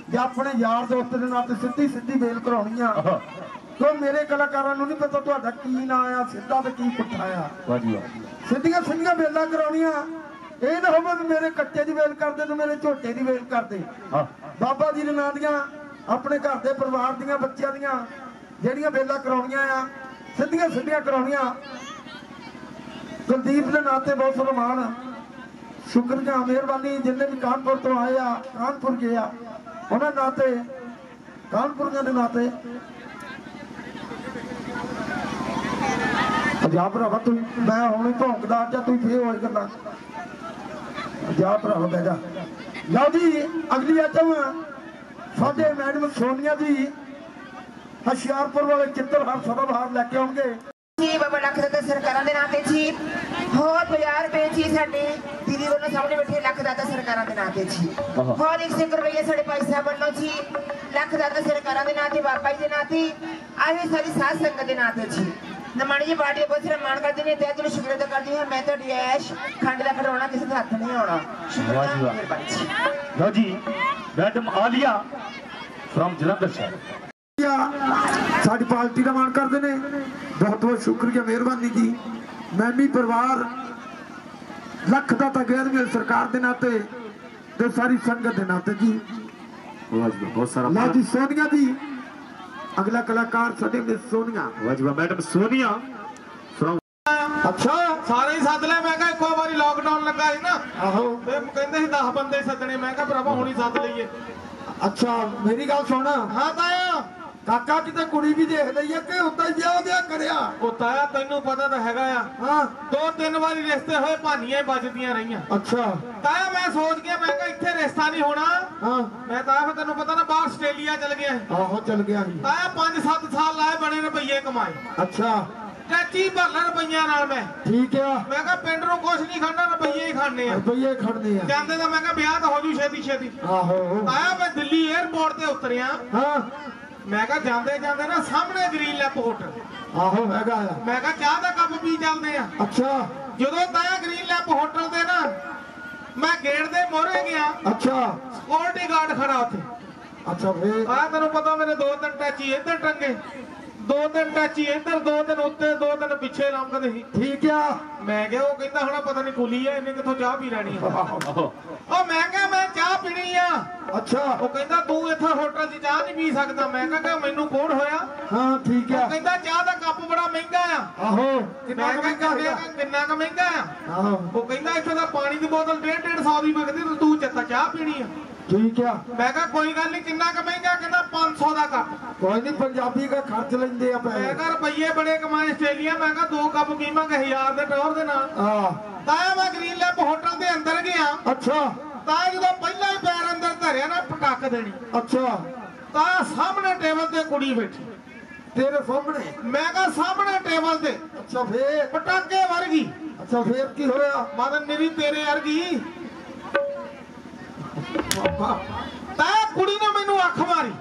ਜਾਂ ਆਪਣੇ ਯਾਰ ਦੋਸਤ ਦੇ ਨਾਂ ਤੇ ਸਿੱਧੀ ਸਿੱਧੀ ਵੇਲ ਕਰਾਉਣੀ ਆ। ਕਿਉਂ ਮੇਰੇ ਕਲਾਕਾਰਾਂ ਨੂੰ ਨਹੀਂ ਪਤਾ ਤੁਹਾਡਾ ਕੀ ਨਾਂ ਆ ਸਿੱਧਾ ਤੇ ਕੀ ਪੁੱਠਾ ਆ। ਵਾਜੀ ਸਿੱਧੀਆਂ ਸਿੱਧੀਆਂ ਵੇਲਾਂ ਕਰਾਉਣੀਆਂ ਇਹ ਨਾ ਹੋਵੇ ਮੇਰੇ ਕੱਚੇ ਦੀ ਵੇਲ ਕਰਦੇ ਤੇ ਮੇਰੇ ਝੋਟੇ ਦੀ ਵੇਲ ਕਰਦੇ। ਬਾਬਾ ਜੀ ਦੇ ਨਾਂ ਦੀਆਂ ਆਪਣੇ ਘਰ ਦੇ ਪਰਿਵਾਰ ਦੀਆਂ ਬੱਚਿਆਂ ਦੀਆਂ ਜਿਹੜੀਆਂ ਵੇਲਾਂ ਕਰਾਉਣੀਆਂ ਆ ਸਿੱਧੀਆਂ ਸਿੱਧੀਆਂ ਕਰਾਉਣੀਆਂ। ਕੁਲਦੀਪ ਦੇ ਨਾਂ ਤੇ ਬਹੁਤ ਸਨਮਾਨ। ਸ਼ੁਕਰੀਆ ਮਿਹਰਬਾਨੀ, ਜਿੰਨੇ ਵੀ ਕਾਨਪੁਰ ਤੋਂ ਆਏ ਆ, ਕਾਨਪੁਰ ਗਏ ਆ, ਉਹਨਾਂ ਨਾਂ ਤੇ, ਕਾਨਪੁਰੀਆਂ ਦੇ ਨਾਂ ਤੇ। ਜਾ ਭਰਾਵਾ, ਤੂੰ, ਮੈਂ ਹੁਣ ਹੀ ਭੌਂਕਦਾ ਜਾਂ ਤੂੰ ਫੇਰ ਹੋਈ ਗੱਲਾਂ ਜਾ ਭਰਾਵਾ, ਬਹਿ ਜਾ। ਲਓ ਜੀ, ਅਗਲੀ ਆਈਟਮ ਸਾਡੇ ਮੈਡਮ ਸੋਨੀਆ ਜੀ ਹਸ਼ਿਆਰਪੁਰ ਵਾਲੇ ਚਿੱਤਰ ਹਰ ਸਭਾ ਬਾਹਰ ਲੈ ਕੇ ਆਉਣਗੇ। ਜੀ ਬਾਬਾ ਲੱਖ ਦਾਤਾ ਸਰਕਾਰਾਂ ਦੇ ਨਾਂ ਤੇ ਜੀ ਹੋਰ 50 ਰੁਪਏ ਜੀ ਸਾਡੇ। ਦੀਦੀ ਵੱਲੋਂ ਸਾਹਮਣੇ ਬੈਠੇ ਲੱਖ ਦਾਤਾ ਸਰਕਾਰਾਂ ਦੇ ਨਾਂ ਤੇ ਜੀ ਹੋਰ 100 ਰੁਪਏ ਸਾਡੇ ਭਾਈ ਸਾਹਿਬ ਵੱਲੋਂ ਜੀ ਲੱਖ ਦਾਤਾ ਸਰਕਾਰਾਂ ਦੇ ਨਾਂ ਤੇ ਬਾਬਾ ਜੀ ਦੇ ਨਾਂ ਤੇ ਆਹੀ ਸਾਰੀ ਸਾਧ ਸੰਗਤ ਦੇ ਨਾਂ ਤੇ ਜੀ ਨਮਾਣੀ ਜੀ ਪਾਰਟੀ ਬਹੁਤ ਸਾਰਾ ਮਾਣ ਕਰਦੇ ਨੇ ਤੇ ਅੱਜ ਨੂੰ ਸ਼ੁਕਰ ਅਦਾ ਕਰਦੀ ਹਾਂ ਮੈਂ ਤੁਹਾਡੀ ਐਸ਼ ਖੰਡ ਦਾ ਖੜਾਉਣਾ ਕਿਸੇ ਦੇ ਹੱਥ ਨਹੀਂ ਆਉਣਾ। ਸ਼ੁਕਰੀਆ ਲਓ ਜੀ ਮੈਡਮ ਆਲੀਆ ਫਰਮ ਜਲੰਧਰ ਸ਼ਹਿਰ ਸਾਡੀ ਪਾਰਟੀ ਦਾ ਮਾਣ ਕਰਦੇ ਨੇ। ਬਹੁਤ ਬਹੁਤ ਸ਼ੁਕਰੀਆ ਮਿਹਰਬਾਨੀ ਜੀ। ਮੈਮੀ ਪਰਿਵਾਰ ਲੱਖ ਦਾ ਤਾਂ ਗੈਰ ਮੇਲ ਸਰਕਾਰ ਦੇ ਨਾਤੇ ਤੇ ਸਾਰੀ ਸੰਗਤ ਦੇ ਨਾਤੇ ਜੀ। ਵਾਜੀ ਬਹੁਤ ਸਾਰਾ ਲਓ ਜੀ ਸੋਨੀਆ ਜੀ। ਅਗਲਾ ਕਲਾਕਾਰ ਸਾਡੇ ਮਿਸ ਸੋਨੀਆ। ਵਾਜੀ ਮੈਡਮ ਸੋਨੀਆ। ਅੱਛਾ ਸਾਰੇ ਹੀ ਸੱਦ ਲੈ ਮੈਂ ਕਿਹਾ ਇੱਕੋ ਵਾਰੀ ਲੋਕਡਾਊਨ ਲੱਗਾ ਸੀ ਨਾ। ਆਹੋ। ਤੇ ਕਹਿੰਦੇ ਸੀ 10 ਬੰਦੇ ਸੱਦਣੇ ਮੈਂ ਕਿਹਾ ਭਰਾਵਾ ਹੁਣ ਹੀ ਸੱਦ ਲਈਏ। ਅੱਛਾ ਮੇਰੀ ਗੱਲ ਸੁਣ। ਹਾਂ ਤਾਇਆ। ਕਾਕਾ ਕਿਤੇ ਕੁੜੀ ਵੀ ਦੇਖ ਲਈ ਆ ਕਿ ਉਦਾਂ ਹੀ ਵਿਆਹ ਵਿਆਹ ਕਰਿਆ? ਉਹ ਤਾਇਆ ਤੈਨੂੰ ਪਤਾ ਤਾਂ ਹੈਗਾ ਆ। ਹਾਂ। ਦੋ ਤਿੰਨ ਵਾਰੀ ਰਿਸ਼ਤੇ ਹੋਏ ਭਾਨੀਆਂ ਹੀ ਵੱਜਦੀਆਂ ਰਹੀਆਂ। ਅੱਛਾ। ਤਾਇਆ ਮੈਂ ਸੋਚ ਗਿਆ ਮੈਂ ਕਿਹਾ ਇੱਥੇ ਰਿਸ਼ਤਾ ਨਹੀਂ ਹੋਣਾ। ਹਾਂ। ਮੈਂ ਤਾਂ ਫਿਰ ਤੈਨੂੰ ਪਤਾ ਨਾ ਬਾਹਰ ਆਸਟ੍ਰੇਲੀਆ ਚਲ ਗਿਆ। ਆਹੋ ਚੱਲ ਗਿਆ ਸੀ। ਤਾਇਆ 5-7 ਸਾਲ ਲਾਏ ਬਣੇ ਰੁਪਈਏ ਕਮਾਏ। ਅੱਛਾ। ਟੈਚੀ ਭਰਨਾ ਰੁਪਈਆਂ ਨਾਲ ਮੈਂ। ਠੀਕ ਆ। ਮੈਂ ਕਿਹਾ ਪਿੰਡ ਨੂੰ ਕੁਛ ਨਹੀਂ ਖਾਣਾ ਰੁਪਈਏ ਹੀ ਖਾਣੇ ਆ। ਰੁਪਈਏ ਖੜਨੇ ਆ। ਜਾਂਦੇ ਤਾਂ ਮੈਂ ਕਿਹਾ ਵਿਆਹ ਤਾਂ ਹੋ ਜੂ ਛੇਤੀ ਛੇਤੀ ਆਹੋ। ਆਇਆ ਮੈਂ ਦਿੱਲੀ 에ਅਰਪੋਰਟ ਤੇ ਉਤਰਿਆ। ਹਾਂ। ਮੈਂ ਕਿਹਾ ਜਾਂਦੇ ਜਾਂਦੇ ਨਾ ਸਾਹਮਣੇ ਗ੍ਰੀਨ ਲੈਪ ਹੋਟਲ ਆਹੋ ਹੈਗਾ ਆ ਮੈਂ ਕਿਹਾ ਚਾਹ ਦਾ ਕੱਪ ਪੀ ਚੱਲਦੇ ਆ। ਅੱਛਾ। ਜਦੋਂ ਤਾਇਆ ਗ੍ਰੀਨ ਲੈਪ ਹੋਟਲ ਦੇ ਨਾ ਮੈਂ ਗੇਟ ਦੇ ਮੋਹਰੇ ਗਿਆ। ਅੱਛਾ। ਸਕਿਉਰਟੀ ਗਾਰਡ ਖੜਾ ਉੱਥੇ। ਅੱਛਾ ਫੇਰ? ਆ ਤੈਨੂੰ ਪਤਾ ਮੇਰੇ ਦੋ ਤਿੰਨ ਟੈਚੀ ਇੱਧਰ ਟੰਗੇ। ਦੋ ਤਿੰਨ ਟੈਚੀ ਇੱਧਰ ਦੋ ਤਿੰਨ ਉੱਤੇ ਦੋ ਤਿੰਨ ਪਿੱਛੇ ਲੰਘਦੇ ਸੀ। ਠੀਕ ਆ। ਮੈਂ ਕਿਹਾ ਉਹ ਕਹਿੰਦਾ ਹੁਣ ਪਤਾ ਨਹੀਂ ਕੁਲੀ ਐ ਇਹਨੇ ਕਿੱਥੋਂ ਚਾਹ ਪੀ ਲੈਣੀ ਆ? ਉਹ ਮੈਂ ਕਿਹਾ ਮੈਂ ਚਾਹ ਪੀਣੀ ਆ। ਅੱਛਾ। ਉਹ ਕਹਿੰਦਾ ਤੂੰ ਇੱਥੇ ਹੋਟਲ 'ਚ ਚਾਹ ਨਹੀਂ ਪੀ ਸਕਦਾ। ਮੈਂ ਕਿਹਾ ਕਿ ਮੈਨੂੰ ਕੌਣ ਹੋਇਆ? ਹਾਂ ਠੀਕ ਉਹ ਆ ਕਹਿੰਦਾ ਚਾਹ ਦਾ ਕੱਪ ਬੜਾ ਮਹਿੰਗਾ ਆ। ਆਹੋ। ਕਿੰਨਾ ਮਹਿੰਗਾ ਕਿੰਨਾ ਕੁ- ਮਹਿੰਗਾ ਆ? ਆਹੋ। ਉਹ ਕਹਿੰਦਾ ਇੱਥੇ ਤਾਂ ਪਾਣੀ ਦੀ ਬੋਤਲ 1.5 150 ਦੀ ਵਿਕਦੀ ਤੇ ਤੂੰ ਚੱਤਾ ਚਾਹ ਪੀਣੀ ਆ। ਠੀਕ ਆ। ਮੈਂ ਕਿਹਾ ਕੋਈ ਗੱਲ ਨਹੀਂ ਕਿੰਨਾ ਕੁ ਮਹਿੰਗਾ ਕਹਿੰਦਾ? 500 ਦਾ ਕੱਪ। ਕੋਈ ਨਹੀਂ ਪੰਜਾਬੀ ਦਾ ਖਰਚ ਲੈਂਦੇ ਆ ਮੈਂ ਪੈਸੇ ਕਿਹਾ ਰੁਪਈਏ ਬੜੇ ਕਮਾਏ ਆਸਟ੍ਰੇਲੀਆ ਮੈਂ ਕਿਹਾ ਦੋ ਕੱਪ ਪੀਵਾਂਗੇ 1000 ਦੇ ਟੌਰ ਦੇ ਨਾਲ। ਆ ਤਾਂ ਮੈਂ ਗ੍ਰੀਨ ਲੈਪ ਹੋਟਲ ਦੇ ਅੰਦਰ ਗਿਆ। ਅੱਛਾ। ਤਾਂ ਜਦੋਂ ਪਹਿਲਾਂ ਹੀ ਪੈਰ ਅੰਦਰ ਧਰਿਆ ਨਾ ਪਟਕ ਦੇਣੀ। ਅੱਛਾ। ਤਾਂ ਸਾਹਮਣੇ ਟੇਬਲ ਤੇ ਕੁੜੀ ਬੈਠੀ। ਤੇਰੇ ਸਾਹਮਣੇ? ਮੈਂ ਕਿਹਾ ਸਾਹਮਣੇ ਟੇਬਲ ਤੇ। ਅੱਛਾ ਫੇਰ? ਪਟਾਕੇ ਵਰਗੀ। ਅੱਛਾ ਫੇਰ ਕੀ ਹੋਇਆ? ਮਦਨ ਮੇਰੀ ਤੇਰੇ ਵਰਗੀ। ਤਾਂ ਕੁੜੀ ਨੇ ਮੈਨੂੰ ਅੱਖ ਮਾਰੀ।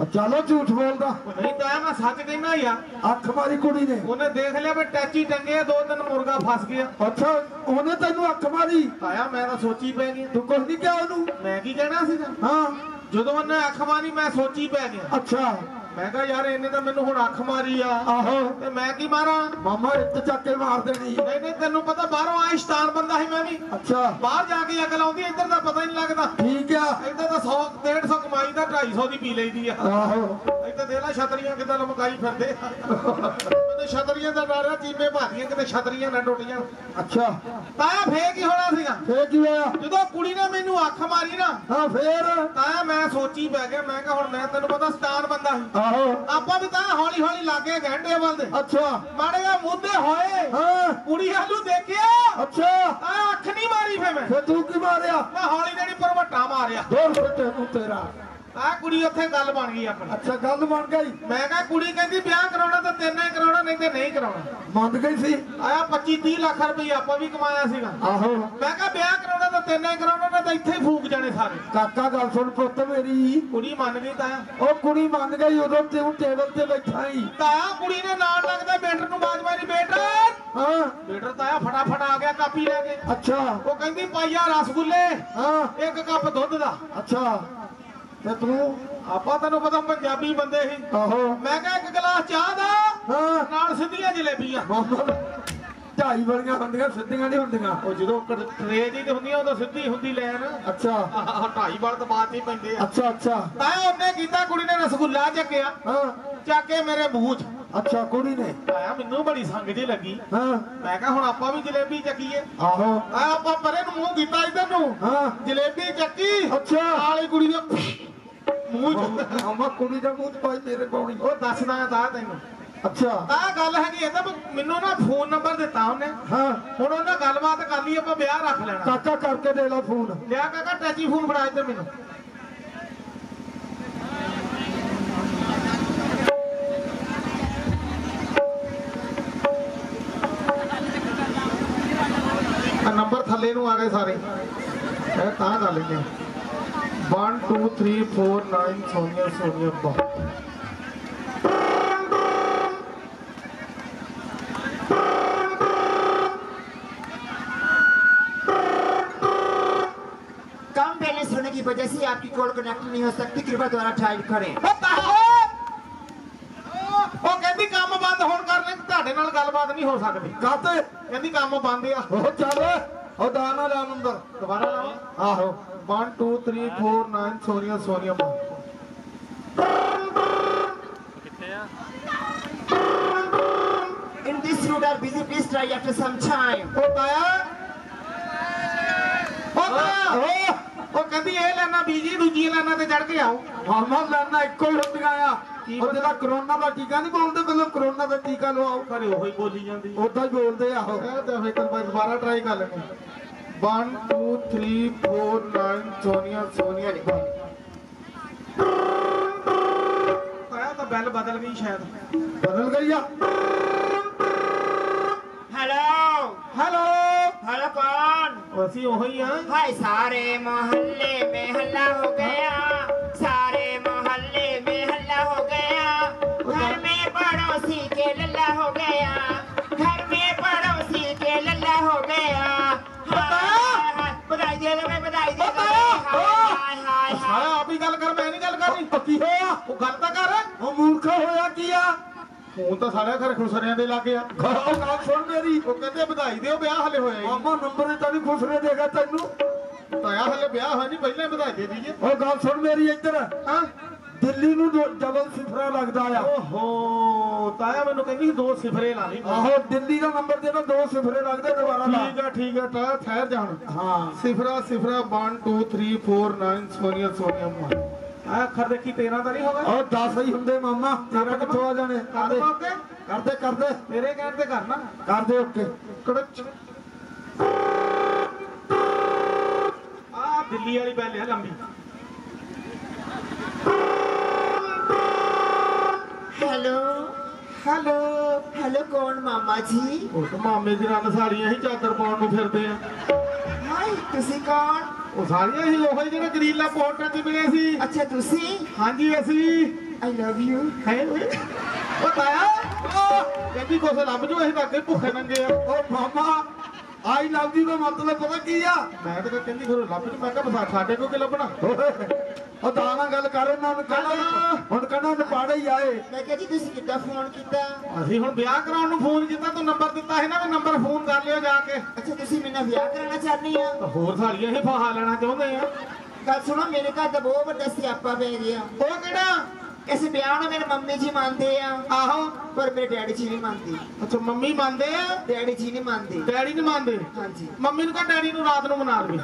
ਆ ਚਲੋ ਝੂਠ ਬੋਲਦਾ। ਉਹ ਨਹੀਂ ਤਾਂ ਮੈਂ ਸੱਚ ਕਹਿਣਾ ਹੀ ਆ। ਅੱਖ ਮਾਰੀ ਕੁੜੀ ਨੇ। ਉਹਨੇ ਦੇਖ ਲਿਆ ਵੀ ਟੈਚੀ ਟੰਗੇ ਆ, ਦੋ ਤਿੰਨ ਮੁਰਗਾ ਫਸ ਗਿਆ। ਅੱਛਾ ਉਹਨੇ ਤੈਨੂੰ ਅੱਖ ਮਾਰੀ? ਆਇਆ ਮੈਂ ਤਾਂ ਸੋਚੀ ਪੈ ਗਿਆ ਤੂੰ ਕੁਝ ਨਹੀਂ ਕਿਹਾ ਉਹਨੂੰ? ਮੈਂ ਕੀ ਕਹਿਣਾ ਸੀਗਾ? ਹਾਂ। ਜਦੋਂ ਉਹਨੇ ਅੱਖ ਮਾਰੀ ਮੈਂ ਸੋਚੀ ਪੈ ਗਿਆ। ਅੱਛਾ। ਮੈਂ ਕਿਹਾ ਯਾਰ ਇਹਨੇ ਤਾਂ ਮੈਨੂੰ ਹੁਣ ਅੱਖ ਮਾਰੀ ਆ। ਆਹੋ। ਤੇ ਮੈਂ ਕੀ ਮਾਰਾਂ? ਮਾਮਾ ਇੱਟ ਚੱਕ ਕੇ ਮਾਰ ਦੇਣੀ। ਨਹੀਂ ਨਹੀਂ ਤੈਨੂੰ ਪਤਾ ਬਾਹਰੋਂ ਆਇਸ਼ਤਾਨ ਬੰਦਾ ਸੀ ਮੈਂ ਵੀ। ਅੱਛਾ। ਬਾਹਰ ਜਾ ਕੇ ਅਕਲ ਆਉਂਦੀ ਇੱਧਰ ਦਾ ਪਤਾ ਹੀ ਨਹੀਂ ਲੱਗਦਾ। ਠੀਕ ਆ। ਇੱਧਰ ਤਾਂ 100 150 ਕਮਾਈ ਦਾ 250 ਦੀ ਪੀ ਲਈਦੀ ਆ। ਆਹੋ। ਇੱਧਰ ਦੇ ਲੈ ਛਤਰੀਆਂ ਕਿੱਦਾਂ ਲਮਕਾਈ ਫਿਰਦੇ ਆ। ਮੈਨੂੰ ਛਤਰੀਆਂ ਦਾ ਡਰ ਆ ਚੀਮੇ ਭਾਦੀਆਂ ਕਿਤੇ ਛਤਰੀਆਂ ਨਾ ਟੁੱਟ ਜਾਣ ਅੱਛਾ। ਤਾਂ ਫੇਰ ਕੀ ਹੋਣਾ ਸੀਗਾ? ਫੇਰ ਕੀ ਹੋਇਆ? ਜਦੋਂ ਕੁੜੀ ਨੇ ਮੈਨੂੰ ਅੱਖ ਮਾਰੀ ਨਾ ਹਾਂ ਫੇਰ? ਤਾਂ ਮੈਂ ਸੋਚੀ ਪੈ ਗਿਆ ਮੈਂ ਕਿਹਾ ਹੁਣ ਮੈਂ ਤੈਨੂੰ ਪਤਾ ਸਟਾਰ ਬੰਦਾ ਸੀ। ਆਹੋ। ਆਪਾਂ ਵੀ ਤਾਂ ਹੌਲੀ ਹੌਲੀ ਲਾਗੇ ਗਏ ਟੇਬਲ ਦੇ ਅੱਛਾ। ਮਾੜੇ ਜਿਹਾ ਮੁੱਦੇ ਹੋਏ। ਹਾਂ। ਕੁੜੀ ਹਾਲੂ ਦੇਖਿਆ? ਅੱਛਾ। ਤਾਂ ਅੱਖ ਨਹੀਂ ਮਾਰੀ ਫੇ ਮੈਂ। ਫੇਰ ਤੂੰ ਕੀ ਮਾਰਿਆ? ਮੈਂ ਹੌਲੀ ਜਿਹੜੀ ਪਰਵੱਟਾ ਮਾਰਿਆ। ਫੇ ਤੈਨੂੰ ਤੇਰਾ। ਆ ਕੁੜੀ ਉੱਥੇ ਗੱਲ ਬਣ ਗਈ ਆਪਣੀ। ਅੱਛਾ ਗੱਲ ਬਣ ਗਈ। ਮੈਂ ਕਿਹਾ ਕੁੜੀ ਕਹਿੰਦੀ ਵਿਆਹ ਕਰਾਉਣਾ ਤਾਂ ਤੈਨੇ ਕਰਾਉਣਾ ਨਹੀਂ ਤੇ ਨਹੀਂ ਕਰਾਉਣਾ। ਮੰਨ ਗਈ ਸੀ। ਆਇਆ 25 30 ਲੱਖ ਰੁਪਏ ਆਪਾਂ ਵੀ ਕਮਾਇਆ ਸੀਗਾ। ਆਹੋ। ਮੈਂ ਕਿਹਾ ਵਿਆਹ ਕਰਾਉਣਾ ਤਾਂ ਤੈਨੇ ਕਰਾਉਣਾ ਨਾ ਤਾਂ ਇੱਥੇ ਹੀ ਫੂਕ ਜਾਣੇ ਸਾਰੇ। ਕਾਕਾ ਗੱਲ ਸੁਣ ਪੁੱਤ ਮੇਰੀ। ਕੁੜੀ ਮੰਨ ਗਈ ਤਾਂ। ਉਹ ਕੁੜੀ ਮੰਨ ਗਈ ਉਦੋਂ ਤੇ ਉਹ ਟੇਬਲ ਤੇ ਬੈਠਾ ਹੀ ਤਾਂ ਕੁੜੀ ਨੇ ਨਾਲ ਲੱਗਦਾ ਬੇਟਰ ਨੂੰ ਬਾਜ ਮਾਰੀ ਬੇਟਰ ਹਾਂ। ਬੇਟਰ ਤਾਂ ਆਇਆ ਫਟਾਫਟ ਆ ਗਿਆ ਕਾਪੀ ਲੈ ਕੇ। ਅੱਛਾ। ਉਹ ਕਹਿੰਦੀ ਪਾਈਆ ਰਸਗੁੱਲੇ। ਹਾਂ। ਇੱਕ ਕੱਪ ਦੁੱਧ ਦਾ। ਅੱਛਾ। ਤੇ ਤੂੰ ਆਪਾਂ ਤੈਨੂੰ ਪਤਾ ਪੰਜਾਬੀ ਬੰਦੇ ਸੀ। ਆਹੋ। ਮੈਂ ਕਿਹਾ ਇੱਕ ਗਲਾਸ ਚਾਹ ਦਾ ਹਾਂ। ਨਾਲ ਸਿੱਧੀਆਂ ਜਲੇਬੀਆਂ। ਢਾਈ ਵਾਲੀਆਂ ਹੁੰਦੀਆਂ ਸਿੱਧੀਆਂ ਨਹੀਂ ਹੁੰਦੀਆਂ। ਉਹ ਜਦੋਂ ਟਰੇ ਦੀ ਤੇ ਹੁੰਦੀਆਂ ਉਦੋਂ ਸਿੱਧੀ ਹੁੰਦੀ ਲੈਣ। ਅੱਛਾ। ਆਹ ਢਾਈ ਵਾਲ ਤਾਂ ਬਾਅਦ ਹੀ ਪੈਂਦੇ ਆ। ਅੱਛਾ ਅੱਛਾ। ਤਾਂ ਉਹਨੇ ਕੀਤਾ ਕੁੜੀ ਨੇ ਰਸਗੁੱਲਾ ਚੱਕਿਆ। ਹਾਂ। ਚੱਕ ਕੇ ਮੇਰੇ ਮੂੰਹ 'ਚ। ਅੱਛਾ ਕੁੜੀ ਨੇ? ਆਇਆ ਮੈਨੂੰ ਬੜੀ ਸੰਗ ਜੀ ਲੱਗੀ। ਹਾਂ। ਮੈਂ ਕਿਹਾ ਹੁਣ ਆਪਾਂ ਵੀ ਜਲੇਬੀ ਚੱਕੀਏ। ਆਹੋ। ਆ ਆਪਾਂ ਪਰੇ ਨੂੰ ਮੂੰਹ ਕੀਤਾ ਇਧਰ ਨੂੰ। ਹਾਂ। ਜਲੇਬੀ ਚੱਕੀ। ਅੱਛਾ। ਆਲੀ ਕੁੜੀ ਦੇ ਮੂੰਹ 'ਚ। ਮਾਮਾ ਕੁੜੀ ਦਾ ਮੂੰਹ ਚ ਪਾਈ ਮੇਰੇ ਪਾਉਣੀ। ਉਹ ਦੱਸਦਾ ਤਾਂ ਤੈਨੂੰ। ਅੱਛਾ। ਆਹ ਗੱਲ ਹੈਗੀ ਇਹਦਾ ਮੈਨੂੰ ਨਾ ਫੋਨ ਨੰਬਰ ਦਿੱਤਾ ਉਹਨੇ। ਹਾਂ। ਹੁਣ ਉਹਨਾਂ ਗੱਲਬਾਤ ਕਰ ਲਈ ਆਪਾਂ ਵਿਆਹ ਰੱਖ ਲੈਣਾ। ਕਾਕਾ ਕਰਕੇ ਦੇ ਲਾ ਫੋਨ। ਲਿਆ ਕਾਕਾ ਟੈਚੀ ਫੋਨ ਫੜਾ ਇੱਧਰ ਮੈਨੂੰ। ਆ ਨੰਬਰ ਥੱਲੇ ਨੂੰ ਆ ਗਏ ਸਾਰੇ ਇਹ ਤਾਂ ਕਰ ਲੈਂਦੇ 1 2 3 4 9 ਸੋਨੀਆ ਸੋਨੀਆ ਬਾ कम बैलेंस होने की वजह से आपकी कॉल कनेक्ट नहीं हो सकती कृपया दोबारा ट्राई करें ਉਹ ਤਾਹੋ ਉਹ ਕਹਿੰਦੀ ਕੰਮ ਬੰਦ ਹੋਣ ਕਾਰਨ ਤੁਹਾਡੇ ਨਾਲ ਗੱਲਬਾਤ ਨਹੀਂ ਹੋ ਸਕਦੀ। ਕਾਤੇ ਕਹਿੰਦੀ ਕੰਮ ਬੰਦ ਆ। ਉਹ ਚੱਲ ਉਹ ਦਾਣਾ ਲਾ ਨੰਬਰ ਦੁਬਾਰਾ ਲਾਵਾਂ? ਆਹੋ। 1 2 3 4 9 ਸੋਨੀਆ ਸੋਨੀਆ ਬਾ In this route are busy, please try after some time. ਉਹ ਤਾਇਆ? ਉਹ ਕਹਿੰਦੀ ਇਹ ਲੈਣਾ ਬੀਜੀ ਦੂਜੀ ਲੈਣਾ ਤੇ ਚੜ ਕੇ ਆਓ ਮਾਮਾ ਲੈਣਾ ਇੱਕੋ ਹੀ ਹੁੰਦੀਆਂ ਆ। ਉਹ ਜਿਹੜਾ ਕਰੋਨਾ ਦਾ ਟੀਕਾ ਨਹੀਂ ਬੋਲਦੇ ਪਹਿਲਾਂ ਕਰੋਨਾ ਦਾ ਟੀਕਾ ਲਵਾਓ। ਘਰੇ ਉਹੀ ਬੋਲੀ ਜਾਂਦੀ ਉਦਾਂ ਹੀ ਬੋਲਦੇ ਆਹੋ ਤੇ ਫੇਰ ਦੁਬਾਰਾ ਟਰਾਈ ਕਰ ਲੈਂਦੇ 1 2 3 4 9 ਸੋਨੀਆ ਸੋਨੀਆ ਇੱਕ ਆਇਆ ਤਾਂ ਬੈਲ ਬਦਲ ਗਈ ਸ਼ਾਇਦ। ਬਦਲ ਗਈ ਆ। ਹੈਲੋ ਹੈਲੋ ਹੈਲੋ ਕੌਣ? ਅਸੀਂ ਉਹੀ ਆ। ਭਾਈ ਸਾਰੇ ਮੁਹੱਲੇ ਮੇ ਹੱਲਾ ਹੋ ਗਿਆ। ਮੈਂ ਨਹੀਂ ਗੱਲ ਕਰਨੀ ਉਹ ਕੀ ਹੋਇਆ? ਉਹ ਗੱਲ ਤਾਂ ਕਰ। ਉਹ ਮੂਰਖਾ ਹੋਇਆ ਕੀ ਆ? ਫੋਨ ਤਾਂ ਸਾਰਿਆਂ ਘਰ ਖੁਸਰਿਆਂ ਦੇ ਲੱਗੇ ਆ। ਉਹ ਗੱਲ ਸੁਣ ਮੇਰੀ। ਉਹ ਕਹਿੰਦੇ ਵਧਾਈ ਦਿਓ ਵਿਆਹ ਹਲੇ ਹੋਇਆ ਮਾਮਾ ਨੰਬਰ ਤਾਂ ਨਹੀਂ ਖੁਸਰੇ ਦੇਗਾ ਤੈਨੂੰ। ਤਾਇਆ ਹਲੇ ਵਿਆਹ ਹੋਇਆ ਨਹੀਂ ਪਹਿਲਾਂ ਵਧਾਈ ਦੇ ਦਈਏ। ਉਹ ਗੱਲ ਸੁਣ ਮੇਰੀ ਇੱਧਰ। ਹਾਂ। ਦਿੱਲੀ ਨੂੰ ਦੋ- ਡਬਲ ਸਿਫਰਾ ਲੱਗਦਾ ਆ। ਓਹੋ ਤਾਇਆ ਮੈਨੂੰ ਕਹਿੰਦੀ ਦੋ ਸਿਫਰੇ ਲਾ ਲਈ। ਆਹੋ ਦਿੱਲੀ ਦਾ ਨੰਬਰ ਜਿਹੜਾ ਦੋ ਸਿਫਰੇ ਲੱਗਦੇ ਦੁਬਾਰਾ ਲਾ। ਠੀਕ ਆ ਠੀਕ ਆ ਤਾਂ ਠਹਿਰ ਜਾਣ। ਹਾਂ। ਸਿਫਰਾ ਸਿਫਰਾ 1 2 3 4 9 ਸੋਨੀਆ ਸੋਨੀਆ ਮਾ ਅੱਖਰ ਦੇਖੀ 13 ਤਾਂ ਨਹੀਂ ਹੋਗਾ? ਉਹ 10 ਹੀ ਹੁੰਦੇ ਮਾਮਾ। ਤੇਰਾ ਕਿੱਥੋਂ ਆ ਜਾਣੇ? ਕਰਦੇ ਕਰਦੇ ਕਰਦੇ। ਤੇਰੇ ਕਹਿਣ ਤੇ ਕਰਨਾ ਕਰਦੇ ਓਕੇ। ਕੜਚ ਆ ਦਿੱਲੀ ਵਾਲੀ ਬੈਲ ਹੈ ਲੰਬੀ। ਹੈਲੋ ਹੈਲੋ ਹੈਲੋ ਕੌਣ ਮਾਮਾ ਜੀ? ਉਹ ਮਾਮੇ ਜੀ ਨਾਲ ਸਾਰੀਆਂ ਹੀ ਚਾਦਰ ਪਾਉਣ ਨੂੰ ਫਿਰਦੇ ਆ। ਹਾਈ ਤੁਸੀਂ ਕੌਣ? ਉਹ ਸਾਰੀਆਂ ਹੀ ਉਹ ਜਿਹੜੇ ਗਰੀਲਾ ਪੋਰਟਾਂ 'ਚ ਮਿਲੇ ਸੀ। ਅੱਛਾ ਤੁਸੀਂ? ਹਾਂਜੀ ਅਸੀਂ। ਆਈ ਲਵ ਯੂ ਹੈ ਓਏ ਉਹ ਤਾਇਆ ਕਹਿੰਦੀ ਕੋਸ ਲੱਭ ਜੋ ਅਸੀਂ ਤਾਂ ਅੱਗੇ ਭੁੱਖੇ ਨੰਗੇ ਆ। ਉਹ ਮਾਮਾ ਆਈ ਲਵ ਯੂ ਦਾ ਮਤਲਬ ਪਤਾ ਕੀ ਆ? ਮੈਂ ਤਾਂ ਕਹਿੰਦੀ ਫਿਰ ਲੱਭ ਤੇ ਮੈਂ ਕਿਹਾ ਬਸਾ ਸਾਡੇ ਕੋ ਕਿ ਲੱਭਣਾ? ਉਹ ਦਾਣਾ ਗੱਲ ਕਰ ਉਹਨਾਂ ਨੂੰ ਕਹਿੰਦਾ ਹੁਣ ਕਹਿੰਦਾ ਨਪਾੜੇ ਹੀ ਆਏ। ਮੈਂ ਕਿਹਾ ਤੁਸੀਂ ਕਿੱਦਾਂ ਫੋਨ ਕੀਤਾ? ਅਸੀਂ ਹੁਣ ਵਿਆਹ ਕਰਾਉਣ ਨੂੰ ਫੋਨ ਕੀਤਾ ਤੂੰ ਨੰਬਰ ਦਿੱਤਾ ਸੀ ਨਾ ਵੀ ਨੰਬਰ ਫੋਨ ਕਰ ਲਿਓ ਜਾ ਕੇ। ਅੱਛਾ ਤੁਸੀਂ ਮੇਰੇ ਵਿਆਹ ਕਰਾਉਣਾ ਚਾਹੁੰਦੇ ਆ? ਹੋਰ ਸਾਰੀਆਂ ਇਹ ਫਾਹਾ ਲੈਣਾ ਚਾਹੁੰਦੇ ਆ। ਗੱਲ ਸੁਣੋ ਮੇਰੇ ਘਰ ਦਾ ਬਹੁਤ ਵੱਡਾ ਸਿਆਪਾ ਪੈ ਗਿਆ। ਉਹ ਕਿਹੜਾ? ਇਸ ਵਿਆਹ ਨੂੰ ਮੇਰੇ ਮੰਮੀ ਜੀ ਮੰਨਦੇ ਆ। ਆਹੋ ਪਰ ਮੇਰੇ ਡੈਡੀ ਜੀ ਨਹੀਂ ਮੰਨਦੇ। ਅੱਛਾ ਮੰਮੀ ਮੰਨਦੇ ਆ? ਡੈਡੀ ਜੀ ਨਹੀਂ ਮੰਨਦੇ। ਡੈਡੀ ਨਹੀਂ ਮੰਨਦੇ? ਹਾਂਜੀ। ਮੰਮੀ ਨੂੰ ਕਹ ਡੈਡੀ ਨੂੰ ਰਾਤ ਨੂੰ ਮਨਾ ਲਵੇ।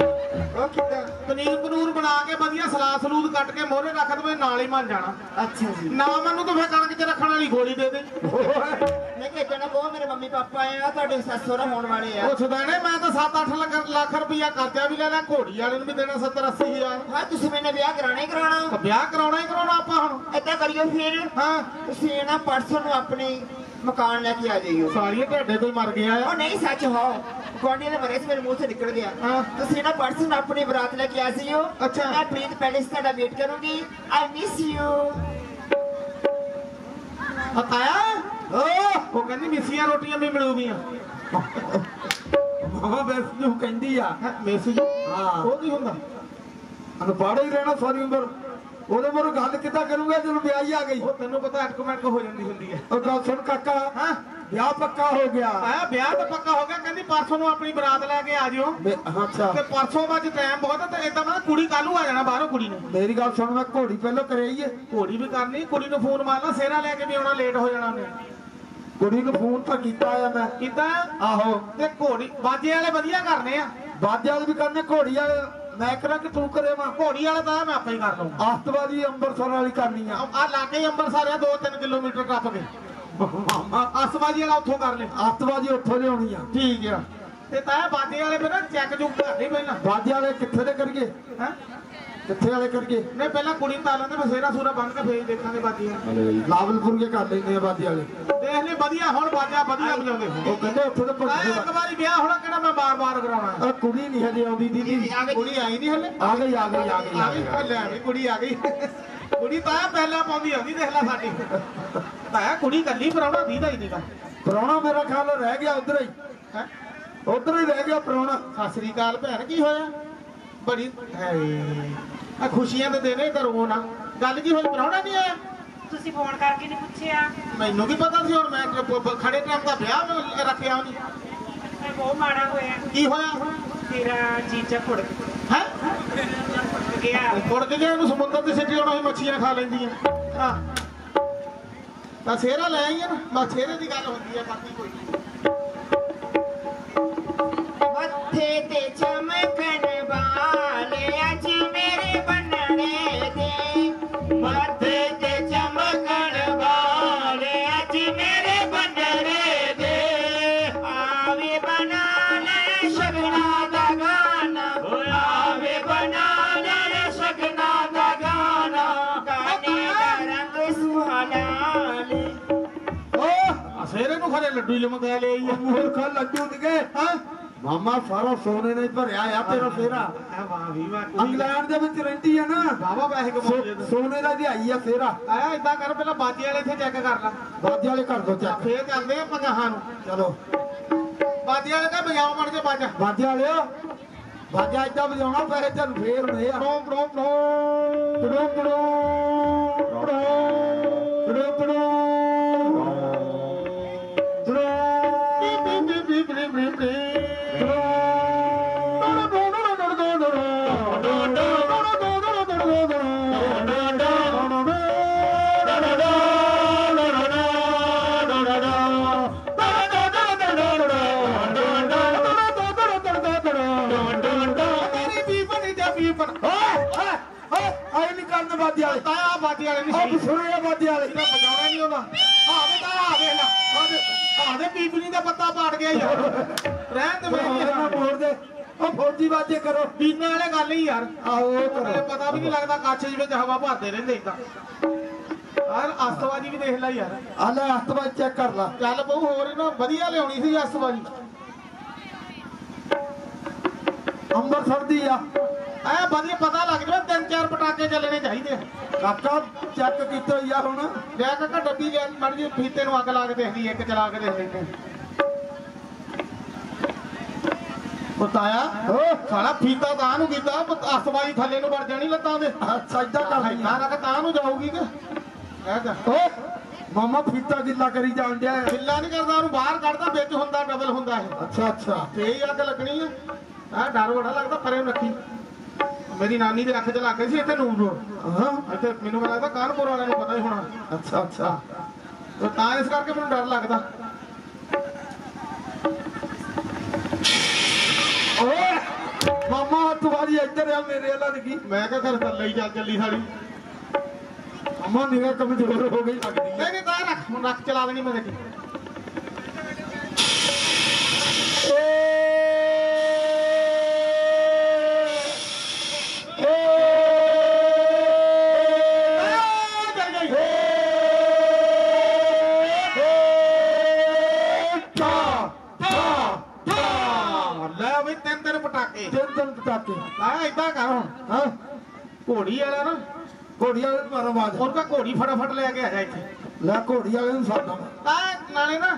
ਉਹ ਕਿੱਦਾਂ ਪਨੀਰ ਪਨੂਰ ਬਣਾ ਕੇ ਵਧੀਆ ਸਲਾਦ ਸਲੂਦ ਕੱਟ ਕੇ ਮੋਹਰੇ ਰੱਖ ਦੇਵੇ ਨਾਲ ਹੀ ਮੰਨ ਜਾਣਾ। ਅੱਛਾ ਜੀ। ਨਾ ਮੈਨੂੰ ਤਾਂ ਫੇਰ ਕਣਕ 'ਚ ਰੱਖਣ ਵਾਲੀ ਗੋਲੀ ਦੇ ਦੇ। ਮੈਂ ਕਿਹਾ ਜਣਾ ਬਹੁਤ ਮੇਰੇ ਮੰਮੀ ਪਾਪਾ ਆ ਤੁਹਾਡੇ ਸੱਸ ਸਹੁਰਾ ਹੋਣ ਵਾਲੇ ਆ। ਉਹ ਸਦਾਣੇ ਮੈਂ ਤਾਂ 7-8 ਲੱਖ ਲੱਖ ਰੁਪਈਆ ਕਰਜ਼ਾ ਵੀ ਲੈ ਲਿਆ ਘੋੜੀ ਵਾਲੇ ਨੂੰ ਵੀ ਦੇਣਾ 70-80 ਹਜ਼ਾਰ। ਹਾਂ ਤੁਸੀਂ ਮੇਰੇ ਨਾਲ ਵਿਆਹ ਕਰਾਣਾ ਹੀ ਕਰਾਣਾ ਤਾਂ ਵਿਆਹ ਕਰਾਉਣਾ ਹੀ ਕਰਾਉਣਾ ਆਪਾਂ ਹੁਣ। ਏਦਾਂ ਕਰਿਓ ਫਿਰ। ਹਾਂ। ਤੁਸੀਂ ਨਾ ਪਰਸੋਂ ਨੂੰ ਆਪਣੇ ਮਕਾਨ ਲੈ ਕੇ ਆ ਜਾਈਓ। ਸਾਰੀਆਂ ਤੁਹਾਡੇ ਕੋਈ ਮਰ ਗਿਆ ਆ। ਉਹ ਨਹੀਂ ਸੱਚ ਹੋ। ਗੁਆਂਢੀਆਂ ਦੇ ਮਰੇ ਸੀ ਮੇਰੇ ਮੂੰਹ ਤੋਂ ਨਿਕਲ ਗਿਆ। ਹਾਂ। ਤੁਸੀਂ ਨਾ ਪਰਸੋਂ ਨੂੰ ਆਪਣੀ ਬਰਾਤ ਲੈ ਕੇ ਆ ਜਾਈਓ। ਅੱਛਾ। ਮੈਂ ਪ੍ਰੀਤ ਪੈਲੇਸ ਤੁਹਾਡਾ ਵੇਟ ਕਰੂੰਗੀ। ਆਈ ਮਿਸ ਯੂ ਹਤਾਇਆ ਓ ਉਹ ਕਹਿੰਦੀ ਮਿੱਸੀਆਂ ਰੋਟੀਆਂ ਵੀ ਮਿਲੂਗੀਆਂ। ਮਾਮਾ ਬੈਸ ਨੂੰ ਕਹਿੰਦੀ ਆ ਮੈਸੇਜ ਹਾਂ। ਉਹ ਕੀ ਹੁੰਦਾ? ਅਨਪੜ੍ਹ ਹੀ ਰਹਿਣਾ ਸਾਰੀ ਉਮਰ। ਉਹਦੇ ਮੋਰ ਗੱਲ ਕਿੱਦਾਂ ਕਰੂੰਗਾ ਜਦੋਂ ਵਿਆਹੀ ਆ ਗਈ? ਉਹ ਤੈਨੂੰ ਪਤਾ ਐਟੋਮੈਟਿਕ ਹੋ ਜਾਂਦੀ ਹੁੰਦੀ ਹੈ। ਉਹ ਗੱਲ ਸੁਣ ਕਾਕਾ। ਹਾਂ। ਵਿਆਹ ਪੱਕਾ ਹੋ ਗਿਆ। ਆਇਆ ਵਿਆਹ ਤਾਂ ਪੱਕਾ ਹੋ ਗਿਆ ਕਹਿੰਦੀ ਪਰਸੋਂ ਨੂੰ ਆਪਣੀ ਬਰਾਤ ਲੈ ਕੇ ਆ ਜਿਓ। ਅੱਛਾ। ਤੇ ਪਰਸੋਂ ਬਾਅਦ ਟਾਈਮ ਬਹੁਤ ਹੈ ਤੇ ਇਦਾਂ ਮੈਂ ਕੁੜੀ ਕੱਲੂ ਆ ਜਾਣਾ ਬਾਹਰੋਂ ਕੁੜੀ ਨੇ। ਮੇਰੀ ਗੱਲ ਸੁਣ ਮੈਂ ਘੋੜੀ ਪਹਿਲਾਂ ਕਰਾਈਏ ਘੋੜੀ ਵੀ ਕਰਨੀ ਕੁੜੀ ਨੂੰ ਫੋਨ ਮਾਰਨਾ ਸੇਰਾ ਲੈ ਕੇ ਵੀ ਆਉਣਾ ਲੇਟ ਹੋ ਜਾਣਾ ਉਹਨੇ। ਕੁੜੀ ਨੂੰ ਫੋਨ ਤਾਂ ਕੀਤਾ ਆ ਮੈਂ। ਕਿਦਾਂ ਆਹੋ। ਤੇ ਘੋੜੀ ਬਾਜੇ ਵਾਲੇ ਵਧੀਆ ਕਰਨੇ ਆ। ਬਾਜੇ ਵਾਲੇ ਵੀ ਕਰਨੇ ਘੋੜੀ ਵਾਲੇ ਮੈਂ ਕਰਾਂ ਕਿ ਤੂੰ ਕਰੇ ਵਾ ਘੋੜੀ ਵਾਲਾ ਤਾਂ ਮੈਂ ਆਪੇ ਹੀ ਕਰ ਲਵਾਂ ਆਸਤਵਾਦੀ ਅੰਮ੍ਰਿਤਸਰ ਵਾਲੀ ਕਰਨੀ ਆ। ਆ ਲਾਗੇ ਹੀ ਅੰਮ੍ਰਿਤਸਰ ਆ 2-3 ਕਿਲੋਮੀਟਰ ਟੱਪ ਕੇ। ਆਸਵਾਜੀ ਵਾਲਾ ਉੱਥੋਂ ਕਰ ਲੈ। ਆਸਤਵਾਦੀ ਉੱਥੋਂ ਲਿਆਉਣੀ ਆ। ਠੀਕ ਆ। ਤੇ ਤਾਂ ਬਾਜੇ ਵਾਲੇ ਮੇਰਾ ਚੈੱਕ ਚੁੱਕ ਕਰਦੇ ਪਹਿਲਾਂ। ਬਾਜੇ ਵਾਲੇ ਕਿੱਥੇ ਦੇ ਕਰੀਏ? ਹੈ? ਕਿੱਥੇ ਵਾਲੇ ਕਰੀਏ ਨਹੀਂ ਪਹਿਲਾਂ ਕੁੜੀ ਨੂੰ ਤਾਂ ਲੈਂਦੇ ਮੈਂ ਸੇਰਾ ਸੂਰਾ ਬੰਨ ਕੇ ਫੇਰ ਦੇਖਾਂਗੇ ਬਾਜੀ ਲਾਵਲਪੁਰ ਕੇ ਕਰ ਲੈਂਦੇ ਆ ਬਾਜੇ ਵਾਲੇ। ਦੇਖ ਲੈ ਵਧੀਆ ਹੁਣ ਬਾਜਾ ਵਧੀਆ ਵਜਾਉਂਦੇ ਉਹ ਕਹਿੰਦੇ ਉੱਥੇ ਤਾਂ ਆਏ ਇੱਕ ਵਾਰੀ ਵਿਆਹ ਹੋਣਾ ਕਿਹੜਾ ਮੈਂ ਬਾਰ-ਬਾਰ ਕਰਾਉਣਾ? ਆ ਕੁੜੀ ਨਹੀਂ ਹਜੇ ਆਉਂਦੀ ਦੀਦੀ। ਕੁੜੀ ਆਈ ਨਹੀਂ ਹਲੇ? ਆ ਗਈ ਆ ਗਈ ਆ ਗਈ ਆ ਗਈ। ਲੈ ਵੀ ਕੁੜੀ ਆ ਗਈ। ਕੁੜੀ ਤਾਂ ਪਹਿਲਾਂ ਪਾਉਂਦੀ ਆਉਂਦੀ ਦੇਖ ਲੈ ਸਾਡੀ। ਤਾਂ ਕੁੜੀ ਕੱਲੀ ਪਰਾਉਣਾ ਦੀਦਾ ਹੀ ਨਹੀਂਗਾ ਪ੍ਰਾਹੁਣਾ ਮੇਰਾ ਖਿਆਲ ਰਹਿ ਗਿਆ ਉਧਰ ਹੀ। ਹੈ? ਉਧਰ ਹੀ ਰਹਿ ਗਿਆ ਪ੍ਰਾਹੁਣਾ। ਸਤਿ ਸ੍ਰੀ ਅਕਾਲ ਭੈਣ ਕੀ ਹੋਇਆ? ਬੜੀ ਆ ਖੁਸ਼ੀਆਂ ਦੇ ਦਿਨ ਇਹ ਰੋ ਨਾ ਗੱਲ ਕੀ ਹੋਈ ਪਰਾਉਣਾ ਨਹੀਂ ਆਇਆ? ਤੁਸੀਂ ਫੋਨ ਕਰਕੇ ਨਹੀਂ ਪੁੱਛਿਆ। ਮੈਨੂੰ ਕੀ ਪਤਾ ਸੀ ਹੁਣ ਮੈਂ ਖੜੇ ਟਾਈਮ ਦਾ ਵਿਆਹ ਮੈਂ ਰੱਖਿਆ ਮੈਂ ਬਹੁਤ ਮਾੜਾ ਹੋਇਆ। ਕੀ ਹੋਇਆ? ਤੇਰਾ ਜੀਜਾ ਫੁੜ ਹੈ? ਗਿਆ। ਮੁੜ ਕੇ ਇਹਨੂੰ ਸਮੁੰਦਰ ਦੇ ਸਿੱਟੇ ਆਉਣਾ ਸੀ ਮੱਛੀਆਂ ਖਾ ਲੈਂਦੀਆਂ। ਹਾਂ। ਤਾਂ ਸੇਰਾ ਲੈ ਆਈਆਂ ਨਾ। ਸੇਰੇ ਦੀ ਗੱਲ ਹੁੰਦੀ ਹੈ ਬਾਕੀ ਕੋਈ ਹੀ ਲਮਕਾ ਲਈ ਆ ਮੂਰਖਾ ਲੱਡੂ ਦਿਗੇ ਹਾਂ? ਮਾਮਾ ਸਾਰਾ ਸੋਨੇ ਹੀ ਭਰਿਆ ਆ ਤੇਰਾ ਫੇਰਾ ਆ ਵਾਹ ਵੀ ਵਾਹ ਇੰਗਲੈਂਡ ਦੇ ਵਿੱਚ ਰਹਿੰਦੀ ਆ ਨਾ। ਬਾਬਾ ਪੈਸੇ ਕਮਾਉਂਦੇ ਸੋਨੇ ਦਾ ਦਿਹਾਈ ਆ ਫੇਰਾ ਆ ਇਦਾਂ ਕਰ ਪਹਿਲਾਂ ਬਾਜੇ ਵਾਲੇ ਇੱਥੇ ਚੈੱਕ ਕਰ ਲੈ। ਬਾਜੇ ਵਾਲੇ ਕਰ ਦੋ ਚੱਕ ਫੇਰ ਕਰਦੇ ਆ ਪਗਾਹਾਂ ਨੂੰ। ਚਲੋ। ਬਾਜੇ ਵਾਲੇ ਕਾ ਬਜਾਓ ਮੜ ਕੇ ਬਾਜਾ। ਬਾਜੇ ਵਾਲਿਓ ਬਾਜਾ ਏਦਾਂ ਵਜਾਉਣਾ ਪੈਸੇ ਚੱਲ ਫੇਰ ਹੁੰਦੇ ਆ। ਪ੍ਰੋ ਪ੍ਰੋ ਪ੍ਰੋ ਪੜੋ ਪੜੋ। ਪੜੋ ਪੜੋ। ਬਾਜੇ ਵਾਲੇ ਤਾਇਆ ਬਾਜੇ ਵਾਲੇ ਨਹੀਂ। ਆਪ ਸਹੀ ਸੁਣਿਆ ਬਾਜੇ ਵਾਲੇ। ਇਹਦਾ ਬਜਾਉਣਾ ਨਹੀਂ ਆਉਂਦਾ ਆ ਵੇ ਤਾਂ ਆ ਵੇ ਲਾ ਆ ਦੇ ਪੱਤਾ ਪਾੜ ਗਿਆ ਯਾਰ। ਰਹਿਣ ਦੇ ਇਹਨਾਂ ਮੇਰੇ ਮੋੜ ਦੇ। ਉਹ ਫੌਜੀ ਬਾਜੇ ਕਰੋ। ਬੀਨਾਂ ਵਾਲੇ ਗੱਲ ਹੀ ਯਾਰ। ਆਓ ਕਰੋ। ਪਤਾ ਵੀ ਨਹੀਂ ਲੱਗਦਾ ਕੱਚ ਵਿੱਚ ਹਵਾ ਭਰਦੇ ਰਹਿੰਦੇ ਇਦਾਂ ਯਾਰ ਅਸਤਵਾਜੀ ਵੀ ਦੇਖ ਲੈ ਯਾਰ। ਆ ਲੈ ਹੱਥ ਚੈੱਕ ਕਰ ਲਾ। ਚੱਲ ਬਹੁ ਹੋਰ ਇਹਨਾਂ ਵਧੀਆ ਲਿਆਉਣੀ ਸੀ ਅਸਤਵਾਜੀ। ਅੰਮ੍ਰਿਤਸਰ ਦੀ ਆ। ਐ ਵਧੀਆ ਪਤਾ ਲੱਗ ਜਾਵੇ ਤਿੰਨ ਚਾਰ ਪਟਾਕੇ ਚੱਲਣੇ ਚਾਹੀਦੇ ਆ। ਕਾਕਾ ਚੈੱਕ ਕੀਤਾ ਹੀ ਆ ਹੁਣ। ਲਿਆ ਕਾਕਾ ਡੱਬੀ ਲਿਆ ਮੜ ਜੀ ਫੀਤੇ ਨੂੰ ਅੱਗ ਲਾ ਕੇ ਦੇਖਦੀ ਇੱਕ ਚਲਾ ਕੇ ਦੇਖ ਲੈਂਦੇ ਬਤਾਇਆ ਓ। ਸਾਲਾ ਫੀਤਾ ਤਾਂ ਨੂੰ ਕੀਤਾ ਅਸਤਵਾਜੀ ਥੱਲੇ ਨੂੰ ਵੜ ਜਾਣੀ ਲੱਤਾਂ ਦੇ ਸਜਦਾ ਕਰ ਲਈ। ਨਾ ਨਾ ਤਾਂ ਨੂੰ ਜਾਊਗੀ ਕਿ? ਕਹਿ ਜਾ ਓ ਮਾਮਾ ਫੀਤਾ ਗਿੱਲਾ ਕਰੀ ਜਾਣ ਡਿਆ ਹੈ। ਕਿੱਲਾ ਨਹੀਂ ਕਰਦਾ ਉਹਨੂੰ ਬਾਹਰ ਕੱਢਦਾ ਵਿੱਚ ਹੁੰਦਾ ਡਬਲ ਹੁੰਦਾ ਇਹ। ਅੱਛਾ ਅੱਛਾ। ਤੇ ਹੀ ਅੱਗ ਲੱਗਣੀ ਆ। ਆ ਡਰ ਬੜਾ ਲੱਗਦਾ ਪਰੇ ਨੂੰ ਰੱਖੀ। ਮੇਰੀ ਨਾਨੀ ਦੇ ਅੱਖ 'ਚ ਲੱਗ ਸੀ ਇੱਥੇ ਨੂਰ ਰੋਡ ਹਾਂ। ਇੱਥੇ ਮੈਨੂੰ ਲੱਗਦਾ ਕਾਨਪੁਰ ਵਾਲਿਆਂ ਨੂੰ ਪਤਾ ਹੀ ਹੋਣਾ। ਅੱਛਾ ਅੱਛਾ। ਤੇ ਤਾਂ ਇਸ ਕਰਕੇ ਮੈਨੂੰ ਡਰ ਲੱਗਦਾ। ਓਏ ਮਾਮਾ ਹੱਥ ਵਾਲੀ ਇੱਧਰ ਆ ਮੇਰੇ ਵਾਲਾ ਲੱਗੀ ਮੈਂ ਕਿਹਾ ਘਰ ਥੱਲੇ ਹੀ ਚੱਲ ਚੱਲੀ ਸਾਡੀ ਮਾਮਾ ਨਿਗਾ ਕਮਜ਼ੋਰ ਹੋ ਗਈ ਲੱਗਦੀ ਨਹੀਂ ਨਹੀਂ ਤਾਂ ਰੱਖ ਹੁਣ ਰੱਖ ਚਲਾ ਦੇਣੀ ਮੈਂ ਦੇਖੀ। ਲੈ ਤਿੰਨ ਤਿੰਨ ਪਟਾਕੇ ਆ ਇਦਾਂ ਕਰ ਹੁਣ ਹਾਂ। ਘੋੜੀ ਵਾਲਾ ਨਾ ਘੋੜੀ ਵਾਲੇ ਮਾਰ ਆਵਾਜ਼। ਉਹਨੂੰ ਘੋੜੀ ਫਟਾਫਟ ਲੈ ਕੇ ਆ ਜਾ ਇੱਥੇ। ਲੈ ਘੋੜੀ ਵਾਲੇ ਨੂੰ ਆ ਨਾਲੇ ਨਾ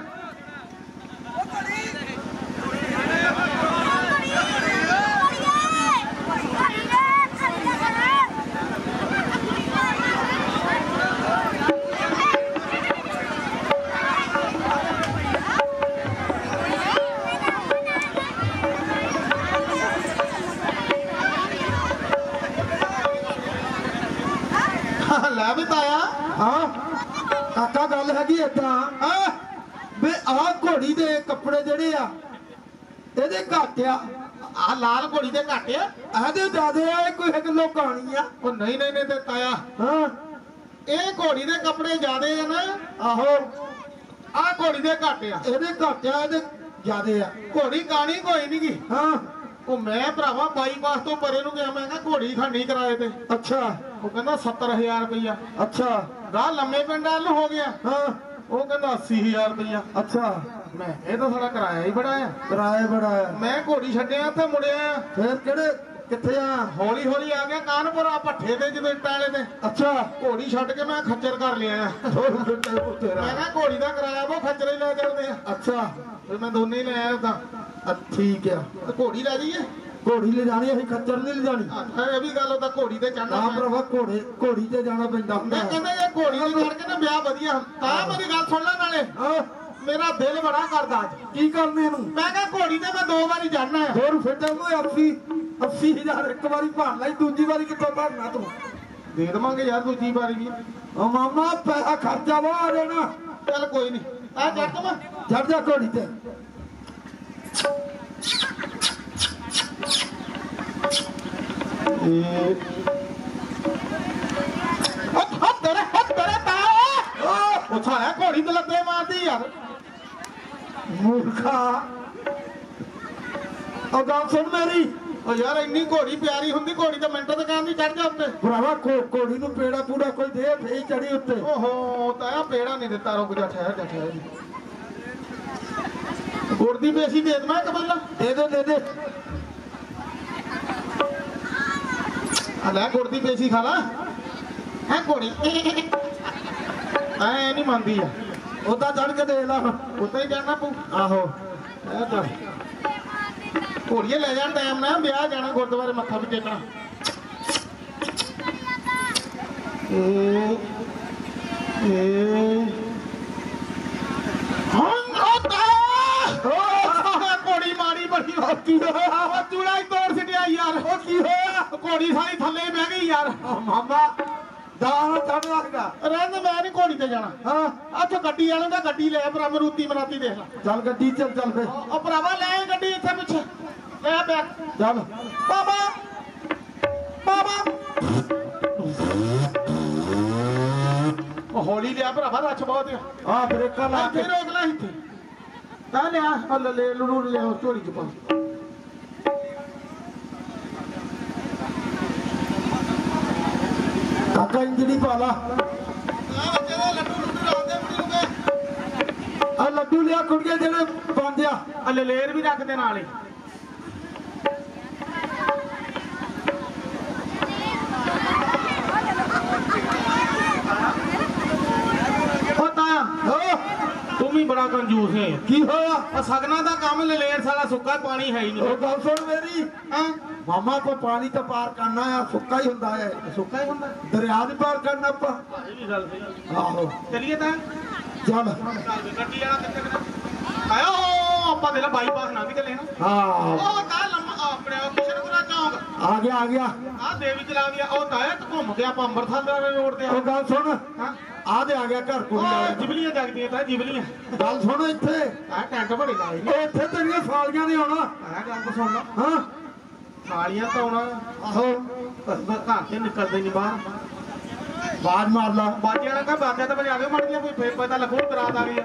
ਲੈ ਵੀ ਤਾਇਆ ਹਾਂ ਕਾਕਾ ਗੱਲ ਹੈਗੀ ਏਦਾਂ ਹਾਂ ਵੇ ਆਹ ਘੋੜੀ ਦੇ ਕੱਪੜੇ ਜਿਹੜੇ ਆ ਇਹਦੇ ਘੱਟ ਆ। ਆ ਲਾਲ ਘੋੜੀ ਦੇ ਘੱਟ ਆ? ਇਹਦੇ ਜ਼ਿਆਦੇ ਆ ਇਹ ਕੋਈ ਇੱਕ ਲੋਕਾਣੀ ਆ। ਉਹ ਨਹੀਂ ਨਹੀਂ ਨਹੀਂ ਤੇ ਤਾਇਆ। ਹਾਂ। ਇਹ ਘੋੜੀ ਦੇ ਕੱਪੜੇ ਜ਼ਿਆਦੇ ਆ ਨਾ। ਆਹੋ। ਆ ਘੋੜੀ ਦੇ ਘੱਟ ਆ। ਇਹਦੇ ਘੱਟ ਆ ਇਹਦੇ ਜ਼ਿਆਦੇ ਆ। ਘੋੜੀ ਗਾਣੀ ਕੋਈ ਨਹੀਂ ਗੀ। ਹਾਂ। ਉਹ ਮੈਂ ਭਰਾਵਾ ਬਾਈਪਾਸ ਤੋਂ ਪਰੇ ਨੂੰ ਗਿਆ ਮੈਂ ਕਿਹਾ ਘੋੜੀ ਖਾਣੀ ਕਿਰਾਏ ਤੇ। ਅੱਛਾ। ਉਹ ਕਹਿੰਦਾ 70000 ਰੁਪਈਆ। ਅੱਛਾ। ਰਾਹ ਲੰਮੇ ਪਿੰਡ ਵੱਲ ਹੋ ਗਿਆ। ਹਾਂ। ਉਹ ਕਹਿੰਦਾ 80000 ਰੁਪਈਆ। ਅੱਛਾ। ਮੈਂ ਇਹ ਤਾਂ ਸਾਡਾ ਕਿਰਾਇਆ ਹੀ ਬੜਾ ਆ। ਕਿਰਾਏ ਬੜਾ ਆ। ਮੈਂ ਘੋੜੀ ਛੱਡਿਆ ਉੱਥੇ ਮੁੜਿਆ ਫਿਰ ਕਿਹੜੇ ਕਿੱਥੇ ਆ? ਹੌਲੀ ਹੌਲੀ ਆ ਗਿਆ ਕਾਨਪੁਰ ਆ ਭੱਠੇ ਤੇ ਜਦੋਂ ਟਾਲੇ ਤੇ। ਅੱਛਾ। ਘੋੜੀ ਛੱਡ ਕੇ ਮੈਂ ਖੱਚਰ ਕਰ ਲਿਆ ਮੈਂ ਕਿਹਾ ਘੋੜੀ ਦਾ ਕਿਰਾਇਆ ਉਹ ਖੱਚਰ ਹੀ ਲੈ ਚੱਲਦੇ ਆ। ਅੱਛਾ। ਫਿਰ ਮੈਂ ਦੋਨੇ ਹੀ ਲੈ ਆਇਆ ਅ, ਠੀਕ ਆ। ਤੇ ਘੋੜੀ ਲੈ ਜਾਈਏ। ਘੋੜੀ ਲੈ ਜਾਣੀ ਅਸੀਂ ਖੱਚਰ ਨਹੀਂ ਲੈ ਜਾਣੀ ਇਹ ਵੀ ਗੱਲ ਉਹਦਾ ਘੋੜੀ ਤੇ ਚੜਨਾ ਆ ਭਰਾਵਾ ਘੋੜੇ ਘੋੜੀ ਤੇ ਜਾਣਾ ਪੈਂਦਾ ਹੁੰਦਾ। ਮੈਂ ਕਹਿੰਦਾ ਇਹ ਘੋੜੀ ਤੇ ਚੜ ਕੇ ਨਾ ਵਿਆਹ ਵਧੀਆ। ਤਾਂ ਮੇਰੀ ਗੱਲ ਸੁਣ ਲੈ ਨਾਲੇ। ਮੇਰਾ ਦਿਲ ਬੜਾ ਕਰਦਾ ਅੱਜ। ਕੀ ਕਰਨੇ ਨੂੰ ਮੈਂ ਕਿਹਾ ਘੋੜੀ ਤੇ ਮੈਂ ਦੋ ਵਾਰੀ ਚੜਨਾ ਹੈ ਹੋਰ ਫਿੱਟੇ ਨੂੰ 80 80000 ਇੱਕ ਵਾਰੀ ਭਰ ਲਈ ਦੂਜੀ ਵਾਰੀ ਕਿੱਥੋਂ ਭਰਨਾ ਤੂੰ? ਦੇ ਦੇਵਾਂਗੇ ਯਾਰ ਦੂਜੀ ਵਾਰੀ ਵੀ। ਉਹ ਮਾਮਾ ਪੈਸਾ ਖਰਚਾ ਵਾ ਆ ਜਾਣਾ। ਚੱਲ ਕੋਈ ਨਹੀਂ। ਆ ਜੱਟ ਮੈਂ। ਚੜ ਜਾ ਘੋੜੀ ਤੇ। ਹੱਥ ਤੇਰੇ ਤਾ ਉਹ ਛਾਇਆ ਘੋੜੀ ਤੇ ਲੱਗੇ ਮਾਰਦੀ ਯਾਰ ਮੂਰਖਾ। ਉਹ ਗੱਲ ਸੁਣ ਮੇਰੀ। ਉਹ ਯਾਰ ਇੰਨੀ ਘੋੜੀ ਪਿਆਰੀ ਹੁੰਦੀ ਘੋੜੀ ਤਾਂ ਮਿੰਟਾਂ ਤੇ ਕਹਿੰਦੀ ਚੜ ਜਾ ਉੱਤੇ। ਭਰਾਵਾ ਘੋੜੀ ਨੂੰ ਪੇੜਾ ਪੂੜਾ ਕੋਈ ਦੇ ਫੇਰ ਚੜੀ ਉੱਤੇ। ਓਹੋ ਤਾਂ ਆ ਪੇੜਾ ਨਹੀਂ ਦਿੱਤਾ ਰੁਕ ਜਾ ਠਹਿਰ ਜਾ ਠਹਿਰ ਜਾ। ਗੁੜ ਦੀ ਪੇਸ਼ੀ ਦੇ ਦਵਾਂ ਇੱਕ ਬੱਲਾ ਦੇ ਦੇ ਦੇ ਦੇ ਆ ਲੈ। ਗੁੜ ਦੀ ਪੇਸ਼ੀ ਖਾ ਲਾ। ਹੈ ਘੋੜੀ ਐ ਨਹੀਂ ਮੰਨਦੀ ਆ। ਉਹਦਾ ਚੜ ਕੇ ਦੇ ਲਾ। ਉੱਤੇ ਹੀ ਜਾਣਾ ਪਊ। ਆਹੋ। ਇਹ ਤਾਂ ਘੋੜੀਏ ਲੈ ਜਾਣ ਟਾਈਮ ਨਾਲ ਵਿਆਹ ਜਾਣਾ ਗੁਰਦੁਆਰੇ ਮੱਥਾ ਵੀ ਟੇਕਣਾ। ਏ ਏ। ਹਾਂ ਓ ਬੜੀ ਹੋਇਆ ਉਹ ਚੂੜਾ ਹੀ ਤੋੜ ਛੱਡਿਆ ਯਾਰ। ਉਹ ਕੀ ਹੋਇਆ? ਘੋੜੀ ਸਾਰੀ ਥੱਲੇ ਬਹਿ ਗਈ ਯਾਰ। ਮਾਮਾ ਦਾਣਾ ਚੜ ਲੱਗਦਾ ਰਹਿੰਦ ਮੈਂ ਨਹੀਂ ਘੋੜੀ ਤੇ ਜਾਣਾ। ਹਾਂ। ਅੱਛਾ ਗੱਡੀ ਵਾਲੇ ਦਾ ਗੱਡੀ ਲੈ ਭਰਾ ਮਰੂਤੀ ਮਰਾਤੀ ਦੇਖ ਲੈ। ਚੱਲ ਗੱਡੀ ਚੱਲ ਚੱਲ ਫੇ ਉਹ ਭਰਾਵਾ ਲੈ ਗੱਡੀ ਇੱਥੇ ਪਿੱਛੇ। ਲੈ ਪਿਆ ਚੱਲ। ਬਾਬਾ! ਬਾਬਾ! ਉਹ ਹੌਲੀ ਲਿਆ ਭਰਾਵਾ ਰੱਛ ਬਹੁਤ ਆ। ਬ੍ਰੇਕਾਂ ਲਾ ਕੇ। ਰੋਕ ਲੈ ਇੱਥੇ। நானே ஹாஸ்பிட்டல்ல லுடூர்ல ஜோலிக்கு போனேன். அக்கா இந்திடிப்பாளா ਆ ਲੱਡੂ ਲਿਆ ਕੁੜੀਆਂ ਜਿਹੜੇ ਬੰਦ ਆ ਆ ਲੇਰ ਵੀ ਰੱਖਦੇ ਨਾਲ ਹੀ ਹੋ ਤਾਂ ਹੋ ਵੀ ਬੜਾ ਕੰਜੂਸ ਹੈ। ਕੀ ਹੋਇਆ? ਸਗਨਾ ਦਾ ਕੰਮ ਲਲੇਰ ਸਾਲਾ ਸੁੱਕਾ ਪਾਣੀ ਹੈ ਹੀ ਨਹੀਂ। ਉਹ ਗੱਲ ਸੁਣ ਮੇਰੀ। ਹਾਂ। ਮਾਮਾ ਕੋ ਪਾਣੀ ਤਾਂ ਪਾਰ ਕਰਨਾ ਆ ਸੁੱਕਾ ਹੀ ਹੁੰਦਾ ਹੈ। ਸੁੱਕਾ ਹੀ ਹੁੰਦਾ ਦਰਿਆ ਦੇ ਪਾਰ ਕਰਨਾ ਆਪਾਂ। ਇਹ ਵੀ ਗੱਲ ਸਹੀ ਆਹੋ। ਚਲਿਏ ਤਾਂ। ਚੱਲ। ਗੱਡੀ ਵਾਲਾ ਕਿੱਥੇ ਕਿੱਥੇ ਆਇਆ ਹੋ! ਆਪਾਂ ਦੇ ਲਾ ਬਾਈਪਾਸ ਨਾ ਵੀ ਚੱਲੇ ਨਾ। ਹਾਂ। ਉਹ ਤਾਂ ਲੰਮਾ ਆਪਣੇ ਕਿਸ਼ਨਪੁਰਾ ਚੌਂਕ। ਆ ਗਿਆ ਆ ਗਿਆ। ਆ ਦੇਵੀ ਚਲਾ ਗਿਆ ਉਹ ਤਾਂ ਇਹ ਘੁੰਮ ਗਿਆ ਆਪਾਂ ਅੰਮ੍ਰਿਤਸਰ ਦੇ ਰੋਡ ਤੇ ਉਹ ਗੱਲ ਸੁਣ। ਆ ਦੇ ਆ ਗਿਆ ਘਰ ਕੁੜੀ ਵਾਲਾ ਜਿਬਲੀਆਂ ਜਗਦੀਆਂ ਤਾਂ ਜਿਬਲੀਆਂ। ਗੱਲ ਸੁਣ ਇੱਥੇ। ਆ ਟੈਂਟ ਬੜੇ ਲਾਏ ਨੇ। ਇੱਥੇ ਤੇਰੀਆਂ ਸਾਲੀਆਂ ਨੇ ਆਉਣਾ। ਆ ਗੱਲ ਤਾਂ ਸੁਣ ਲਾ। ਹਾਂ। ਸਾਲੀਆਂ ਤਾਂ ਆਉਣਾ। ਆਹੋ। ਘਰ ਤੇ ਨਿਕਲਦੇ ਨਹੀਂ ਬਾਹਰ। ਬਾਜ ਮਾਰ ਲਾ। ਬਾਜਿਆਂ ਨਾਲ ਕਾ ਬਾਜਾ ਤਾਂ ਵਜਾ ਕੇ ਮੜ ਗਿਆ ਕੋਈ ਫੇਰ ਪਤਾ ਲੱਗੂ ਬਰਾਤ ਆ ਗਈ ਆ।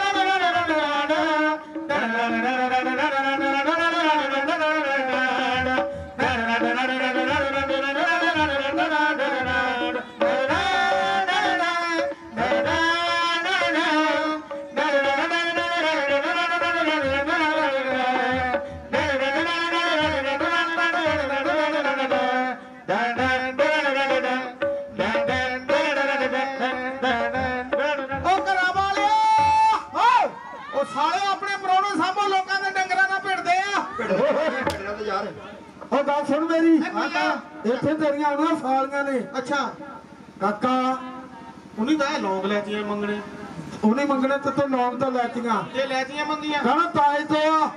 ਉਹ ਗੱਲ ਸੁਣ ਮੇਰੀ। ਇੱਥੇ ਤੇਰੀਆਂ ਆਉਣਾ ਸਾਲੀਆਂ ਨੇ। ਅੱਛਾ। ਕਾਕਾ। ਉਹਨੀ ਤਾਂ ਲੌਂਗ ਲੈਤੀਆਂ ਮੰਗਣੇ। ਉਹਨੇ ਮੰਗਣੇ ਤੇ ਤੂੰ ਨਾਮ ਤਾਂ ਲੈਤੀਆਂ ਜੇ ਲੈਤੀਆਂ ਮੰਗੀਆਂ। ਕਹਣਾ ਤਾਏ ਤੋਂ ਆ।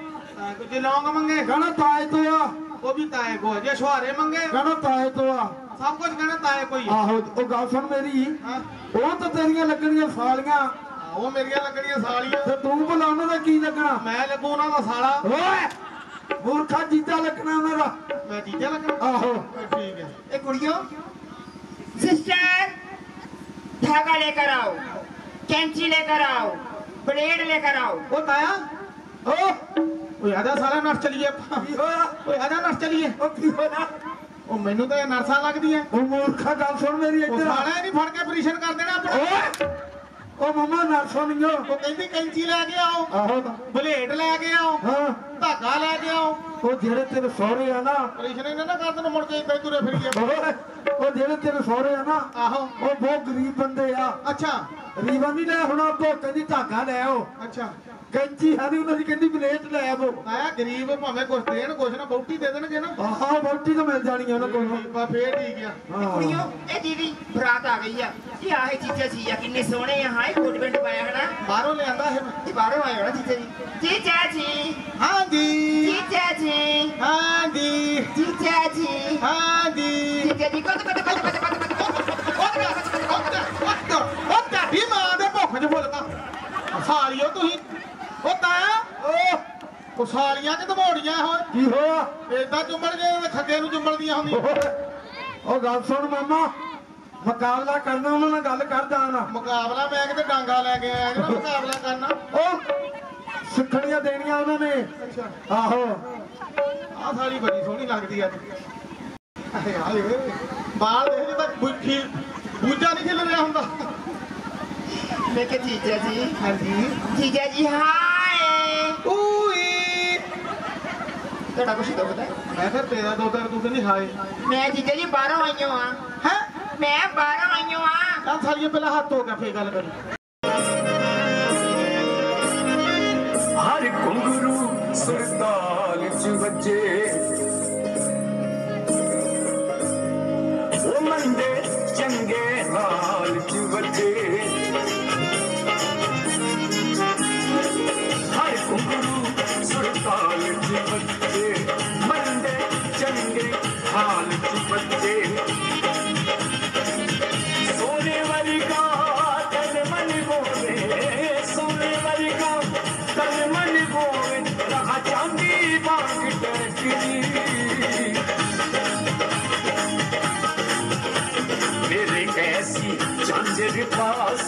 ਤਾਂ ਲੌਂਗ ਮੰਗੇ। ਕਹਣਾ ਤਾਏ ਤੋਂ ਆ। ਉਹ ਵੀ ਤਾਏ ਕੋ ਜੇ ਛੁਹਾਰੇ ਮੰਗੇ। ਕਹਣਾ ਤਾਏ ਤੋਂ ਆ। ਸਭ ਕੁਝ ਕਹਿਣਾ ਤਾਏ ਕੋਈ ਆਹੋ ਉਹ ਗੱਲ ਸੁਣ ਮੇਰੀ। ਉਹ ਤਾਂ ਤੇਰੀਆਂ ਲੱਗਣੀਆਂ ਸਾਲੀਆਂ। ਉਹ ਮੇਰੀਆਂ ਲੱਗਣੀਆਂ ਸਾਲੀਆਂ। ਤੇ ਤੂੰ ਉਹਨਾਂ ਦਾ ਕੀ ਲੱਗਣਾ? ਮੈਂ ਲੱਗੂ ਉਹਨਾਂ ਦਾ ਸਾਲਾ। ਓਏ! ਮੂਰਖਾ ਜੀਤਾ ਲੱਗਣਾ ਉਹਨਾਂ ਦਾ ਮੈਂ ਜੀਜਾ ਲੱਗਣਾ ਆਹੋ ਠੀਕ ਹੈ ए कुड़ियों सिस्टर धागा लेकर आओ कैंची लेकर आओ ब्लेड लेकर आओ ਉਹ ਤਾਇਆ ਓ ਓਏ ਆਜਾ ਸਾਲਾ ਨਰਸ ਚਲੀਏ ਆਪਾਂ ਕੀ ਹੋਇਆ ਓਏ ਆਜਾ ਨਰਸ ਚਲੀਏ ਉਹ ਕੀ ਹੋਇਆ ਉਹ ਮੈਨੂੰ ਤਾਂ ਇਹ ਨਰਸਾਂ ਲੱਗਦੀਆਂ ਉਹ ਮੂਰਖਾ ਗੱਲ ਸੁਣ ਮੇਰੀ ਉਹ ਇੱਧਰ ਆ। ਸਾਲਾ ਨਹੀਂ ਫੜ ਕੇ ਆਪਰੇਸ਼ਨ ਕਰ ਦੇਣਾ ਆਪਣਾ ਓਏ ਉਹ ਮਮਾ ਨਰਸੋਂ ਨਹੀਂ ਉਹ ਕਹਿੰਦੀ ਕੈਂਚੀ ਲੈ ਕੇ ਆਓ। ਆਹੋ। ਬਲੇਡ ਲੈ ਕੇ ਆਓ। ਹਾਂ। ਧਾਗਾ ਲੈ ਕੇ ਆਓ। ਉਹ ਜਿਹੜੇ ਤੇਰੇ ਸਹੁਰੇ ਆ ਨਾ। ਇਹਨਾਂ ਨਾ ਕਰ ਦੇਣ ਮੁੜ ਕੇ ਹੀ ਤੁਰੇ ਫਿਰੀਏ। ਓਏ ਉਹ ਜਿਹੜੇ ਤੇਰੇ ਸਹੁਰੇ ਆ ਨਾ ਆਹੋ। ਉਹ ਬਹੁਤ ਗਰੀਬ ਬੰਦੇ ਆ। ਅੱਛਾ। ਰੀਵਾ ਨਹੀਂ ਲੈ ਹੁਣ ਆਪੋ ਕਹਿੰਦੀ ਧਾਗਾ ਲੈ ਆਓ। ਅੱਛਾ। ਕੈਂਚੀ ਹਰੀ ਉਹਨਾਂ ਦੀ ਕਹਿੰਦੀ ਪਲੇਟ ਲੈ ਆਵੋ। ਆਇਆ ਗਰੀਬ ਭਾਵੇਂ ਕੁਛ ਦੇਣ ਕੁਛ ਨਾ ਬਹੁਤੀ ਦੇ ਦੇਣਗੇ ਨਾ। ਆਹਾ ਬੋਟੀ ਤਾਂ ਮਿਲ ਜਾਣੀ ਆ ਉਹਨਾਂ ਕੋਲ। ਬਾ ਫੇਰ ਠੀਕ ਆ। ਹਾਂ। ਕੁੜੀਓ ਇਹ ਦੀਦੀ ਬਰਾਤ ਆ ਗਈ ਆ। ਇਹ ਆਹੇ ਚੀਚਾ ਸੀ ਆ ਕਿੰਨੇ ਸੋਹਣੇ ਆ ਹਾਏ ਕੋਟ ਪੈਂਟ ਪਾਇਆ ਹਨਾ ਬਾਹਰੋਂ ਲਿਆਂਦਾ ਇਹ ਬਾਹਰੋਂ ਆਏ ਹੋਣਾ ਚੀਚਾ ਜੀ। ਚੀਚਾ ਜੀ। ਹਾਂਜੀ। ਚੀਚਾ ਜੀ। ਹਾਂਜੀ। ਚੀਚਾ ਜੀ। ਹਾਂਜੀ। ਚੀਚਾ ਜੀ ਕੋਟ ਕੋਟ ਕੋਟ ਕੋਟ ਕੋਟ। ਉਹ ਤੁਹਾਡੀ ਮਾਂ ਦੇ ਭੁੱਖ 'ਚ ਫੁੱਲਦਾ ਸਾਲੀਓ ਤੁਸੀਂ ਉਹ ਤਾਇਆ ਉਹ ਉਹ ਸਾਲੀਆਂ ਕਿ ਦਮੋੜੀਆਂ ਹੋਏ ਕੀ ਹੋਇਆ ਏਦਾਂ ਚੁੰਮੜ ਗਏ ਖੱਗੇ ਨੂੰ ਚੁੰਮੜਦੀਆਂ ਹੁੰਦੀਆਂ ਉਹ ਗੱਲ ਸੁਣ ਮਾਮਾ ਮੁਕਾਬਲਾ ਕਰਨਾ ਉਹਨਾਂ ਨਾਲ ਗੱਲ ਕਰ ਜਾਣਾ ਮੁਕਾਬਲਾ ਮੈਂ ਕਿਤੇ ਡਾਂਗਾ ਲੈ ਕੇ ਆਇਆ ਜਿਹੜਾ ਮੁਕਾਬਲਾ ਕਰਨਾ ਉਹ ਸਿੱਖਣੀਆਂ ਦੇਣੀਆਂ ਉਹਨਾਂ ਨੇ। ਅੱਛਾ ਆਹੋ ਆਹ ਸਾਲੀ ਬੜੀ ਸੋਹਣੀ ਲੱਗਦੀ ਆ। ਹਾਏ ਹਾਏ, ਬਾਲ ਦੇਖ ਜੇ ਤਾਂ ਬੁੱਖੀ ਦੂਜਾ ਨਹੀਂ ਖੇਲ ਰਿਹਾ ਹੁੰਦਾ। ਮੈਂ ਕਿਹਾ ਜੀਜਾ ਜੀ ਹਾਂਜੀ। ਜੀਜਾ ਜੀ ਹਾਏ। ਓਏ ਤੁਹਾਡਾ ਕੁਛ ਤਾਂ ਪਤਾ ਮੈਂ ਕਿਹਾ ਤੇਰਾ ਦੋ ਤਰ ਤੂੰ ਕਹਿੰਦੀ ਹਾਏ। ਮੈਂ ਜੀਜਾ ਜੀ ਬਾਹਰੋਂ ਆਈ ਹਾਂ? ਮੈਂ ਬਾਹਰੋਂ ਆਈ ਹਾਂ ਤਾਂ ਸਾਰੀਆਂ ਪਹਿਲਾਂ ਹੱਥ ਹੋ ਗਿਆ ਫੇਰ ਗੱਲ ਕਰ ਹਰ ਘੁੰਗਰੂ ਸੁਰਤਾਲ ਚ ਵੱਜੇ।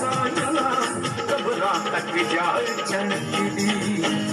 ਸਾਜਲਾ ਕਬਰਾਂ ਤੱਕ ਜਾ ਚਣਕਦੀ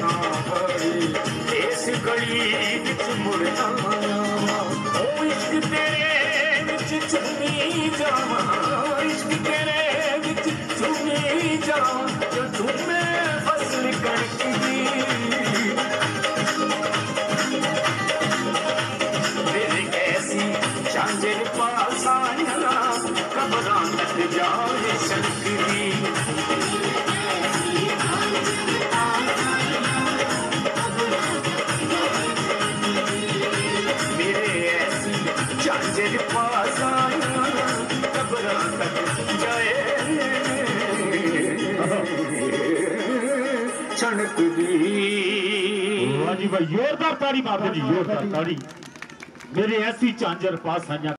ਨਾ ਹਰੀ। ਇਸ ਗਲੀ ਵਿੱਚ ਮੁੜਨਾ ਉਹ ਇਸ਼ਕ ਤੇਰੇ ਵਿੱਚ ਚੁੰਮੀ ਜਾਵਾਂ। ਇਸ਼ਕ ਤੇਰੇ ਵਿੱਚ ਚੁੰਮੀ ਜਾਵਾਂ। ਜੋ ਤੁਮੇ ਫਸਲ ਕਣਕੀ ਦਿਲ ਕੈਸੀ ਚਾਂਦੇ ਪਾਸਾ ਨਾ ਕਬਰਾਂ ਤੱਕ ਜਾਵੇ ਸ਼ੰਕਰੀ। ਛਣਕ ਦੀ ਵਾਹ ਜੀ ਜ਼ੋਰਦਾਰ ਤਾੜੀ ਮਾਰ ਦਿਓ ਜੀ, ਜ਼ੋਰਦਾਰ ਤਾੜੀ। ਮੇਰੇ ਐਸੀ ਚਾਂਜਰ ਪਾਸ ਆਈਆਂ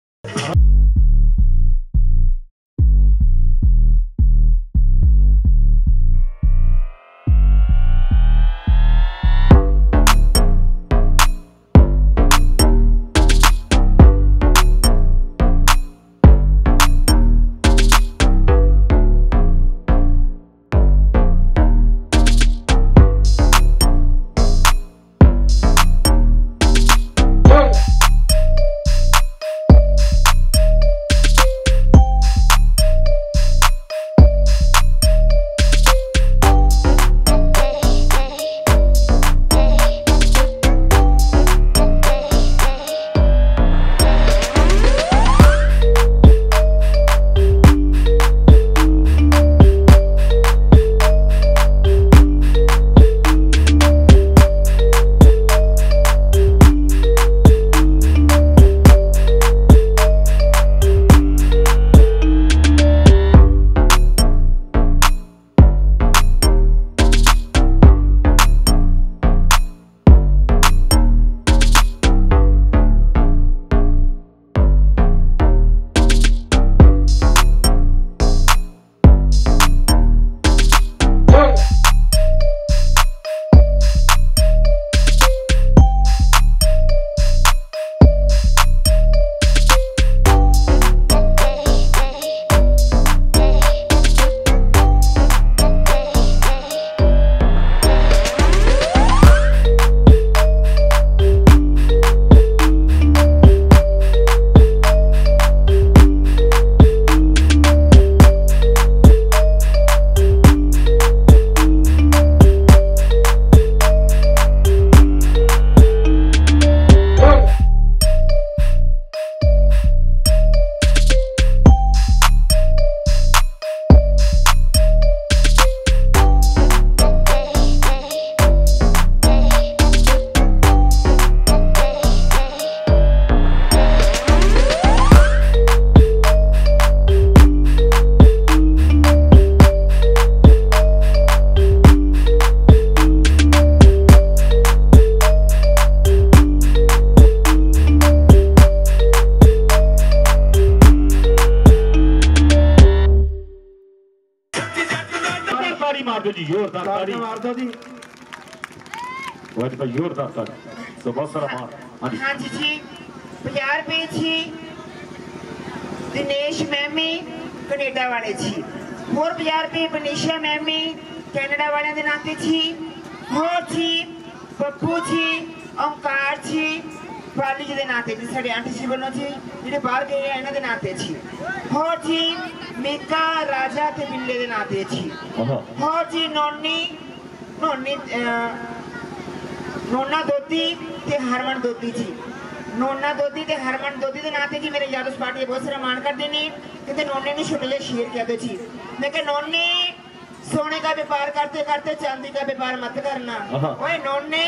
करते चांदी का व्यापार मत करना ओए नोने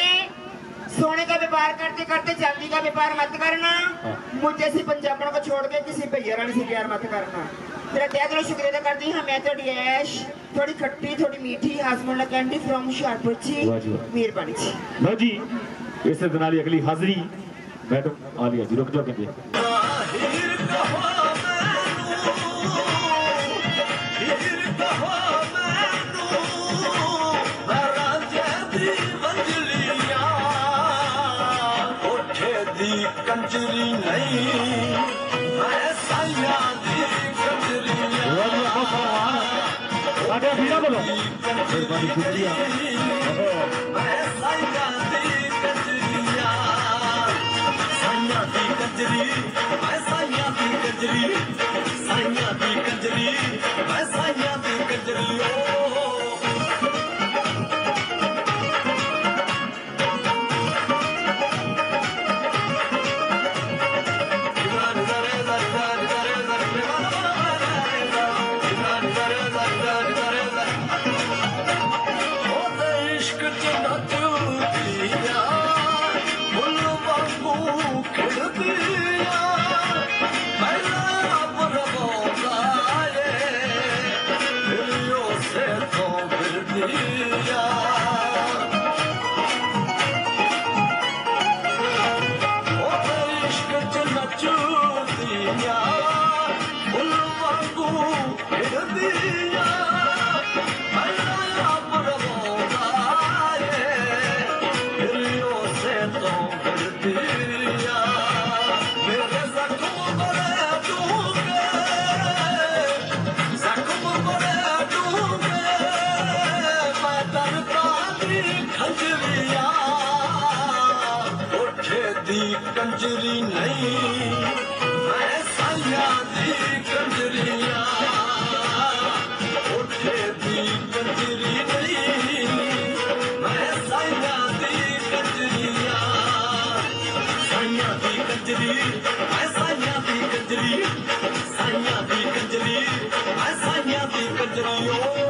सोने का व्यापार करते करते चांदी का व्यापार मत करना मुझ जैसी पंजाबन को छोड़ के किसी भैयारण से प्यार मत करना तेरा तय दिलों शुक्रिया अदा करती हूँ मैं थोड़ी ऐश थोड़ी खट्टी थोड़ी मीठी हाजमुल्ला कैंडी फ्रॉम हुशियारपुर जी मेहरबानी जी लो जी इस तरह अगली हाजिरी मैडम आ लिया जी रुक जाओ कहते ਤੁਹਾਡਾ ਸ਼ੁਕਰੀਆ ਸਾਈਆਂ ਦੀ ਕਜਰੀ ਸਾਈਆਂ ਦੀ ਕਜਰੀ ਸਾਈਆਂ ਦੀ साईंअ गजरी साईंअ जी गजरीो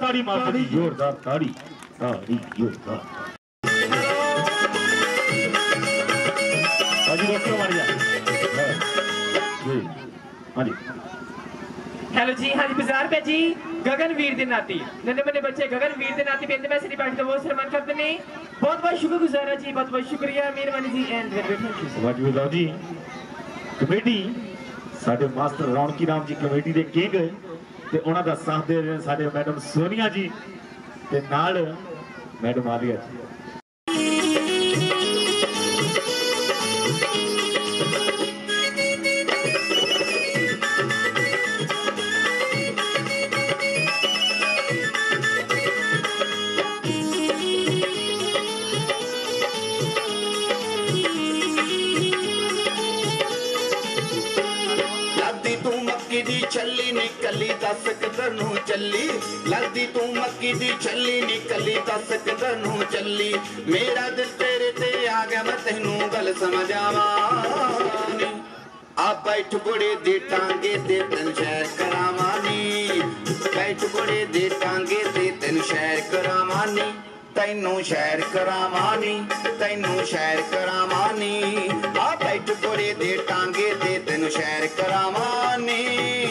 तारी मां जोरदार ताड़ी ताड़ी जोरदार. ਜੀ, ਗਗਨਵੀਰ ਦੇ ਨਾਤੀ। ਨੰਨੇ ਮਨੇ ਬੱਚੇ, ਗਗਨਵੀਰ ਦੇ ਨਾਤੀ ਬੇਨਤੀ ਮੈਂ ਸ੍ਰੀ ਪਾਠ ਦਾ ਬਹੁਤ ਸਨਮਾਨ ਕਰਦੇ ਨੇ। ਬਹੁਤ ਬਹੁਤ ਸ਼ੁਕਰਗੁਜ਼ਾਰ ਹਾਂ ਜੀ, ਬਹੁਤ ਬਹੁਤ ਸ਼ੁਕਰੀਆ, ਮਿਹਰਬਾਨੀ ਜੀ ਐਂਡ ਵੈਰੀ ਜੀ। ਕਮੇਟੀ, ਸਾਡੇ ਮਾਸਟਰ ਰੌਣਕੀ ਰਾਮ ਜੀ ਕਮੇਟੀ ਦੇ ਕਿੰਗ ਤੇ ਉਹਨਾਂ ਦਾ ਸਾਥ ਦੇ ਰਹੇ ਸਾਡੇ ਮੈਡਮ ਸੋਨੀਆ ਜੀ ਤੇ ਨਾਲ ਮੈਡਮ ਆਲੀਆ ਜੀ। ਚੱਲੀ। ਲੱਗਦੀ ਤੂੰ ਮੱਕੀ ਦੀ ਛੱਲੀ ਨਿਕਲੀ, ਦੱਸ ਕਿਧਰ ਨੂੰ ਚੱਲੀ। ਮੇਰਾ ਦਿਲ ਤੇਰੇ ਤੇ ਆ ਗਿਆ, ਮੈਂ ਤੈਨੂੰ ਗੱਲ ਸਮਝਾਵਾਂ ਨੀ ਆ ਬੈਠ ਬੁੜੇ ਦੇ ਟਾਂਗੇ ਤੇ ਤੈਨੂੰ ਸ਼ਹਿਰ ਕਰਾਵਾਂ ਨੀ ਬੈਠ ਬੁੜੇ ਦੇ ਟਾਂਗੇ ਤੇ ਤੈਨੂੰ ਸ਼ਹਿਰ ਕਰਾਵਾਂ ਨੀ ਤੈਨੂੰ ਸ਼ਹਿਰ ਕਰਾਵਾਂ ਨੀ ਤੈਨੂੰ ਸ਼ਹਿਰ ਕਰਾਵਾਂ ਨੀ ਆ ਬੈਠ ਬੁੜੇ ਦੇ ਟਾਂਗੇ ਤੇ ਤੈਨੂੰ ਸ਼ਹਿਰ ਕਰਾਵਾਂ ਨੀ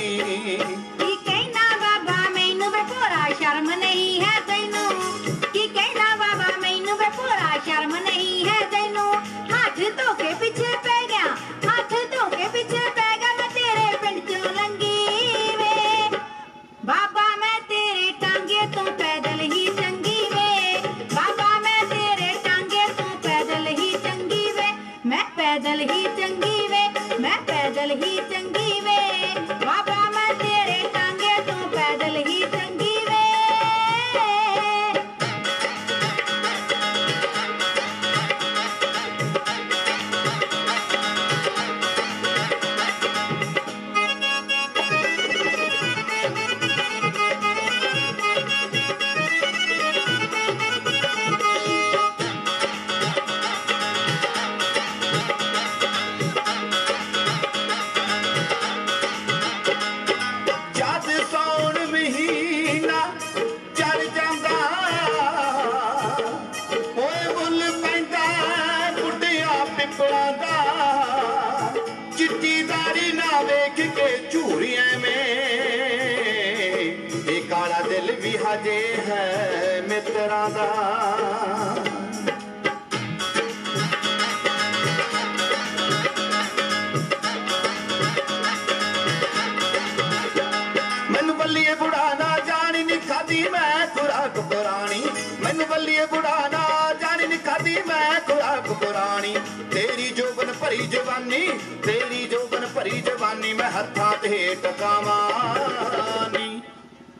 ਵੇਖ ਕੇ ਝੂਰੀਆਂ ਮੈਂ ਇਹ ਕਾਲਾ ਦਿਲ ਵੀ ਹਜੇ ਹੈ ਮਿੱਤਰਾਂ ਦਾ। ਮੈਨੂੰ ਬੱਲੀਏ ਬੁੜਾ ਨਾ ਜਾਣੀ ਨੀ ਖਾਦੀ ਮੈਂ ਖੁਰਾਕ ਪੁਰਾਣੀ। ਮੈਨੂੰ ਬੱਲੀਏ ਬੁੜਾ ਨਾ ਜਾਣੀ ਨੀ ਖਾਦੀ ਮੈਂ ਖੁਰਾਕ ਪੁਰਾਣੀ। ਤੇਰੀ ਜੋਬਨ ਭਰੀ ਜਵਾਨੀ, ਤੇਰੀ ਮੈਂ ਹੱਥਾਂ ਤੇ ਟਕਾਵਾਂ ਨੀ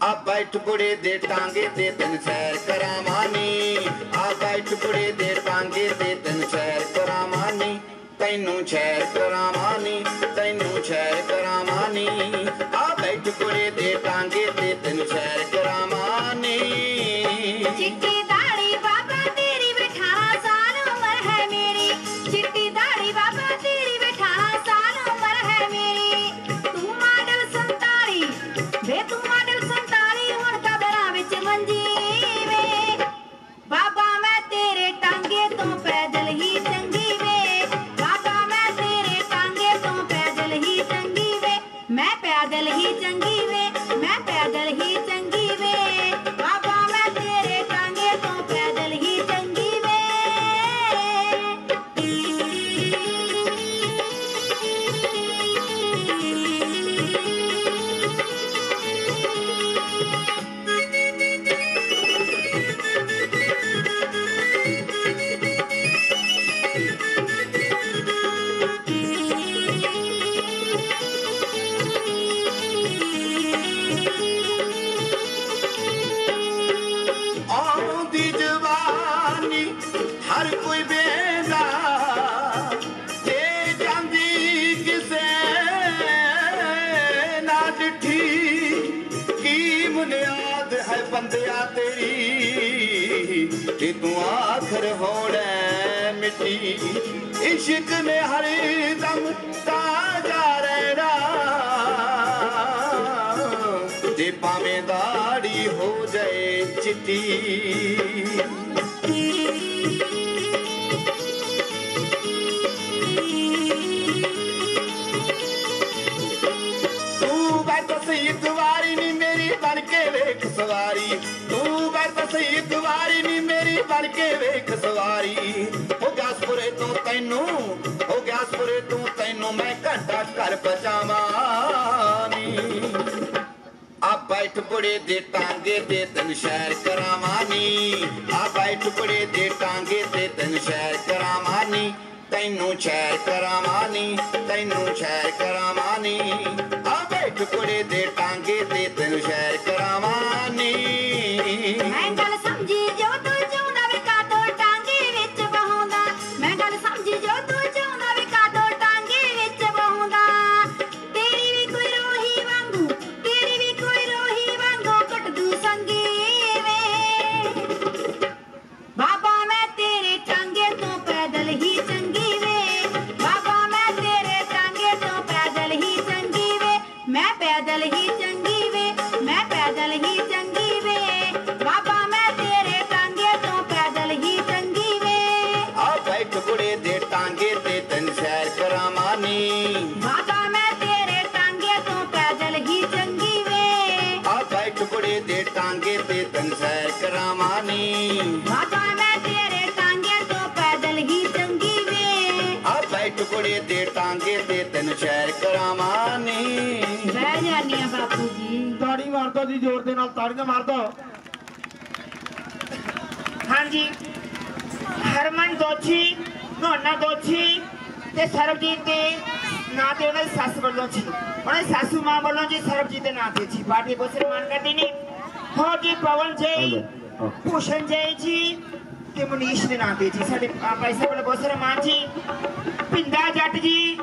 ਆ ਬੈਠ ਬੁੜੇ ਦੇ ਟਾਂਗੇ ਤੇ ਦਿਨ ਸੈਰ ਕਰਾਵਾਂ ਨੀ ਆ ਬੈਠ ਬੁੜੇ ਦੇ ਟਾਂਗੇ ਤੇ ਦਿਨ ਸੈਰ ਕਰਾਵਾਂ ਨੀ ਤੈਨੂੰ ਛੈਰ ਕਰਾਵਾਂ ਨੀ ਤੈਨੂੰ ਛੈਰ ਕਰਾਵਾਂ ਨੀ ਕੀ ਇਸ਼ਕ ਨੇ ਹਰ ਦਮ ਤਾਜ਼ਾ ਰਹਿਣਾ ਤੇ ਭਾਵੇਂ ਦਾੜੀ ਹੋ ਜਾਏ ਚਿੱਟੀ ਤੂੰ ਬਸ ਇੱਕ ਵਾਰੀ ਨੀ ਮੇਰੀ ਬਣ ਕੇ ਵੇਖ ਸਵਾਰੀ ਜੱਸ ਇੱਕ ਨਹੀਂ ਮੇਰੀ ਬਣ ਕੇ ਵੇਖ ਸਵਾਰੀ। ਹੋ ਗਿਆਸਪੁਰੇ ਤੋਂ ਤੈਨੂੰ ਹੋ ਗਿਆਸਪੁਰੇ ਤੋਂ ਤੈਨੂੰ ਮੈਂ ਘੰਟਾ ਘਰ ਬਚਾਵਾਂਨੀ ਆ ਬੈਠ ਬੜੇ ਦੇ ਟਾਂਗੇ ਤੇ ਤਨ ਸ਼ਹਿਰ ਕਰਾਵਾਂਨੀ ਆ ਬੈਠ ਬੜੇ ਦੇ ਟਾਂਗੇ ਤੇ ਤਨ ਸ਼ਹਿਰ ਕਰਾਵਾਂਨੀ ਤੈਨੂੰ ਸ਼ਹਿਰ ਕਰਾਵਾਂਨੀ ਤੈਨੂੰ ਸ਼ਹਿਰ ਕਰਾਵਾਂਨੀ ਆ ਬੈਠ ਬੜੇ ਦੇ ਟਾਂਗੇ ਤੇ ਮਾਨੀ ਬਹਿ ਜਾਨੀ ਆ ਬਾਪੂ ਜੀ। ਤਾੜੀ ਮਾਰ ਦੋ ਜੀ ਜ਼ੋਰ ਦੇ ਨਾਲ ਤਾੜੀਆਂ ਮਾਰ ਦੋ। ਹਾਂਜੀ। ਹਰਮਨ ਦੋਛੀ ਨੋਨਾ ਦੋਛੀ ਤੇ ਸਰਬਜੀਤ ਦੇ ਨਾਂ ਤੇ ਉਹਨਾਂ ਦੀ ਸੱਸ ਵੱਲੋਂ ਸੀ। ਉਹਨਾਂ ਦੀ ਸਾਸੂ ਮਾਂ ਵੱਲੋਂ ਜੀ ਸਰਬਜੀਤ ਦੇ ਨਾਂ ਤੇ ਸੀ। ਬਾਕੀ ਬੁਸਰ ਮਾਨ ਕਰਦੀ ਨਹੀਂ ਹੋ ਜੀ ਪਵਨ ਜੀ ਭੂਸ਼ਣ ਜੀ ਜੀ ਤੇ ਮਨੀਸ਼ ਦੇ ਨਾਂ ਤੇ ਜੀ। ਸਾਡੇ ਭਾਈ ਸਾਹਿਬ ਬੁਸਰ ਮਾਨ ਜੀ ਪਿੰਦਾ ਜੱਟ ਜੀ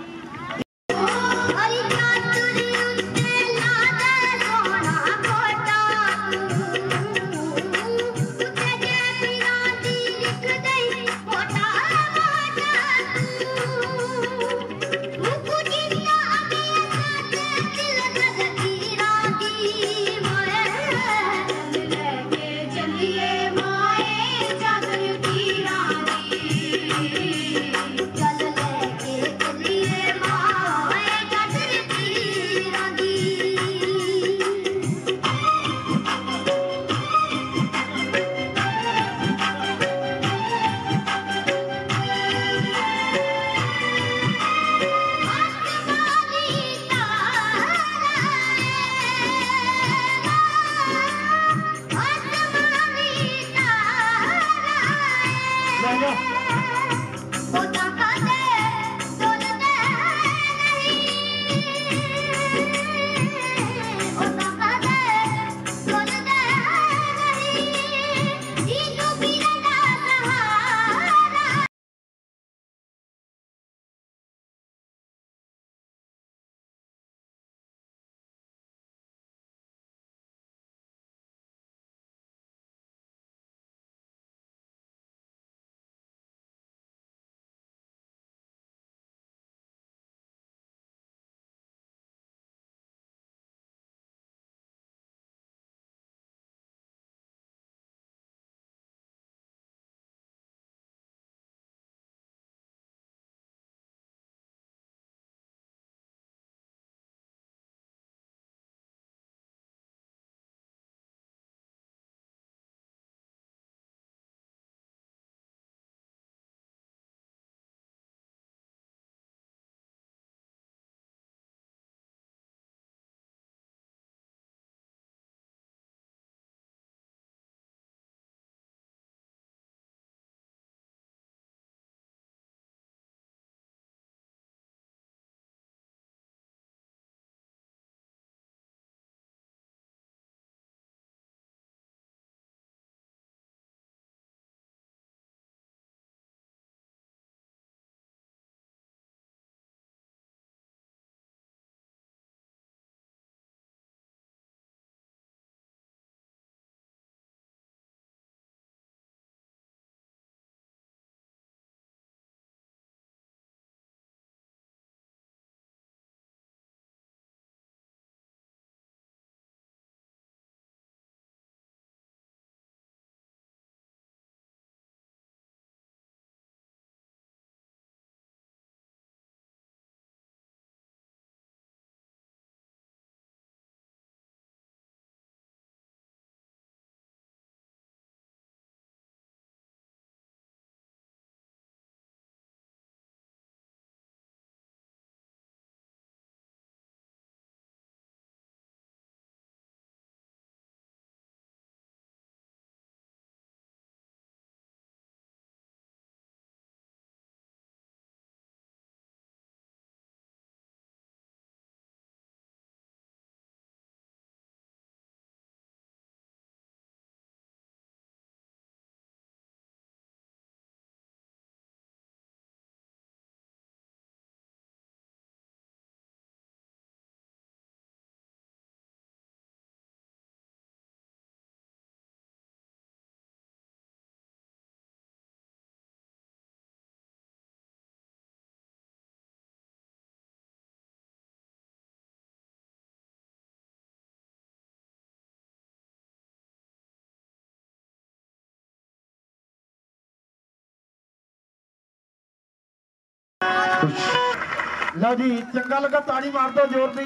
ਲਓ ਜੀ ਚੰਗਾ ਲੱਗਾ ਤਾੜੀ ਮਾਰ ਦਿਓ ਜ਼ੋਰ ਦੀ।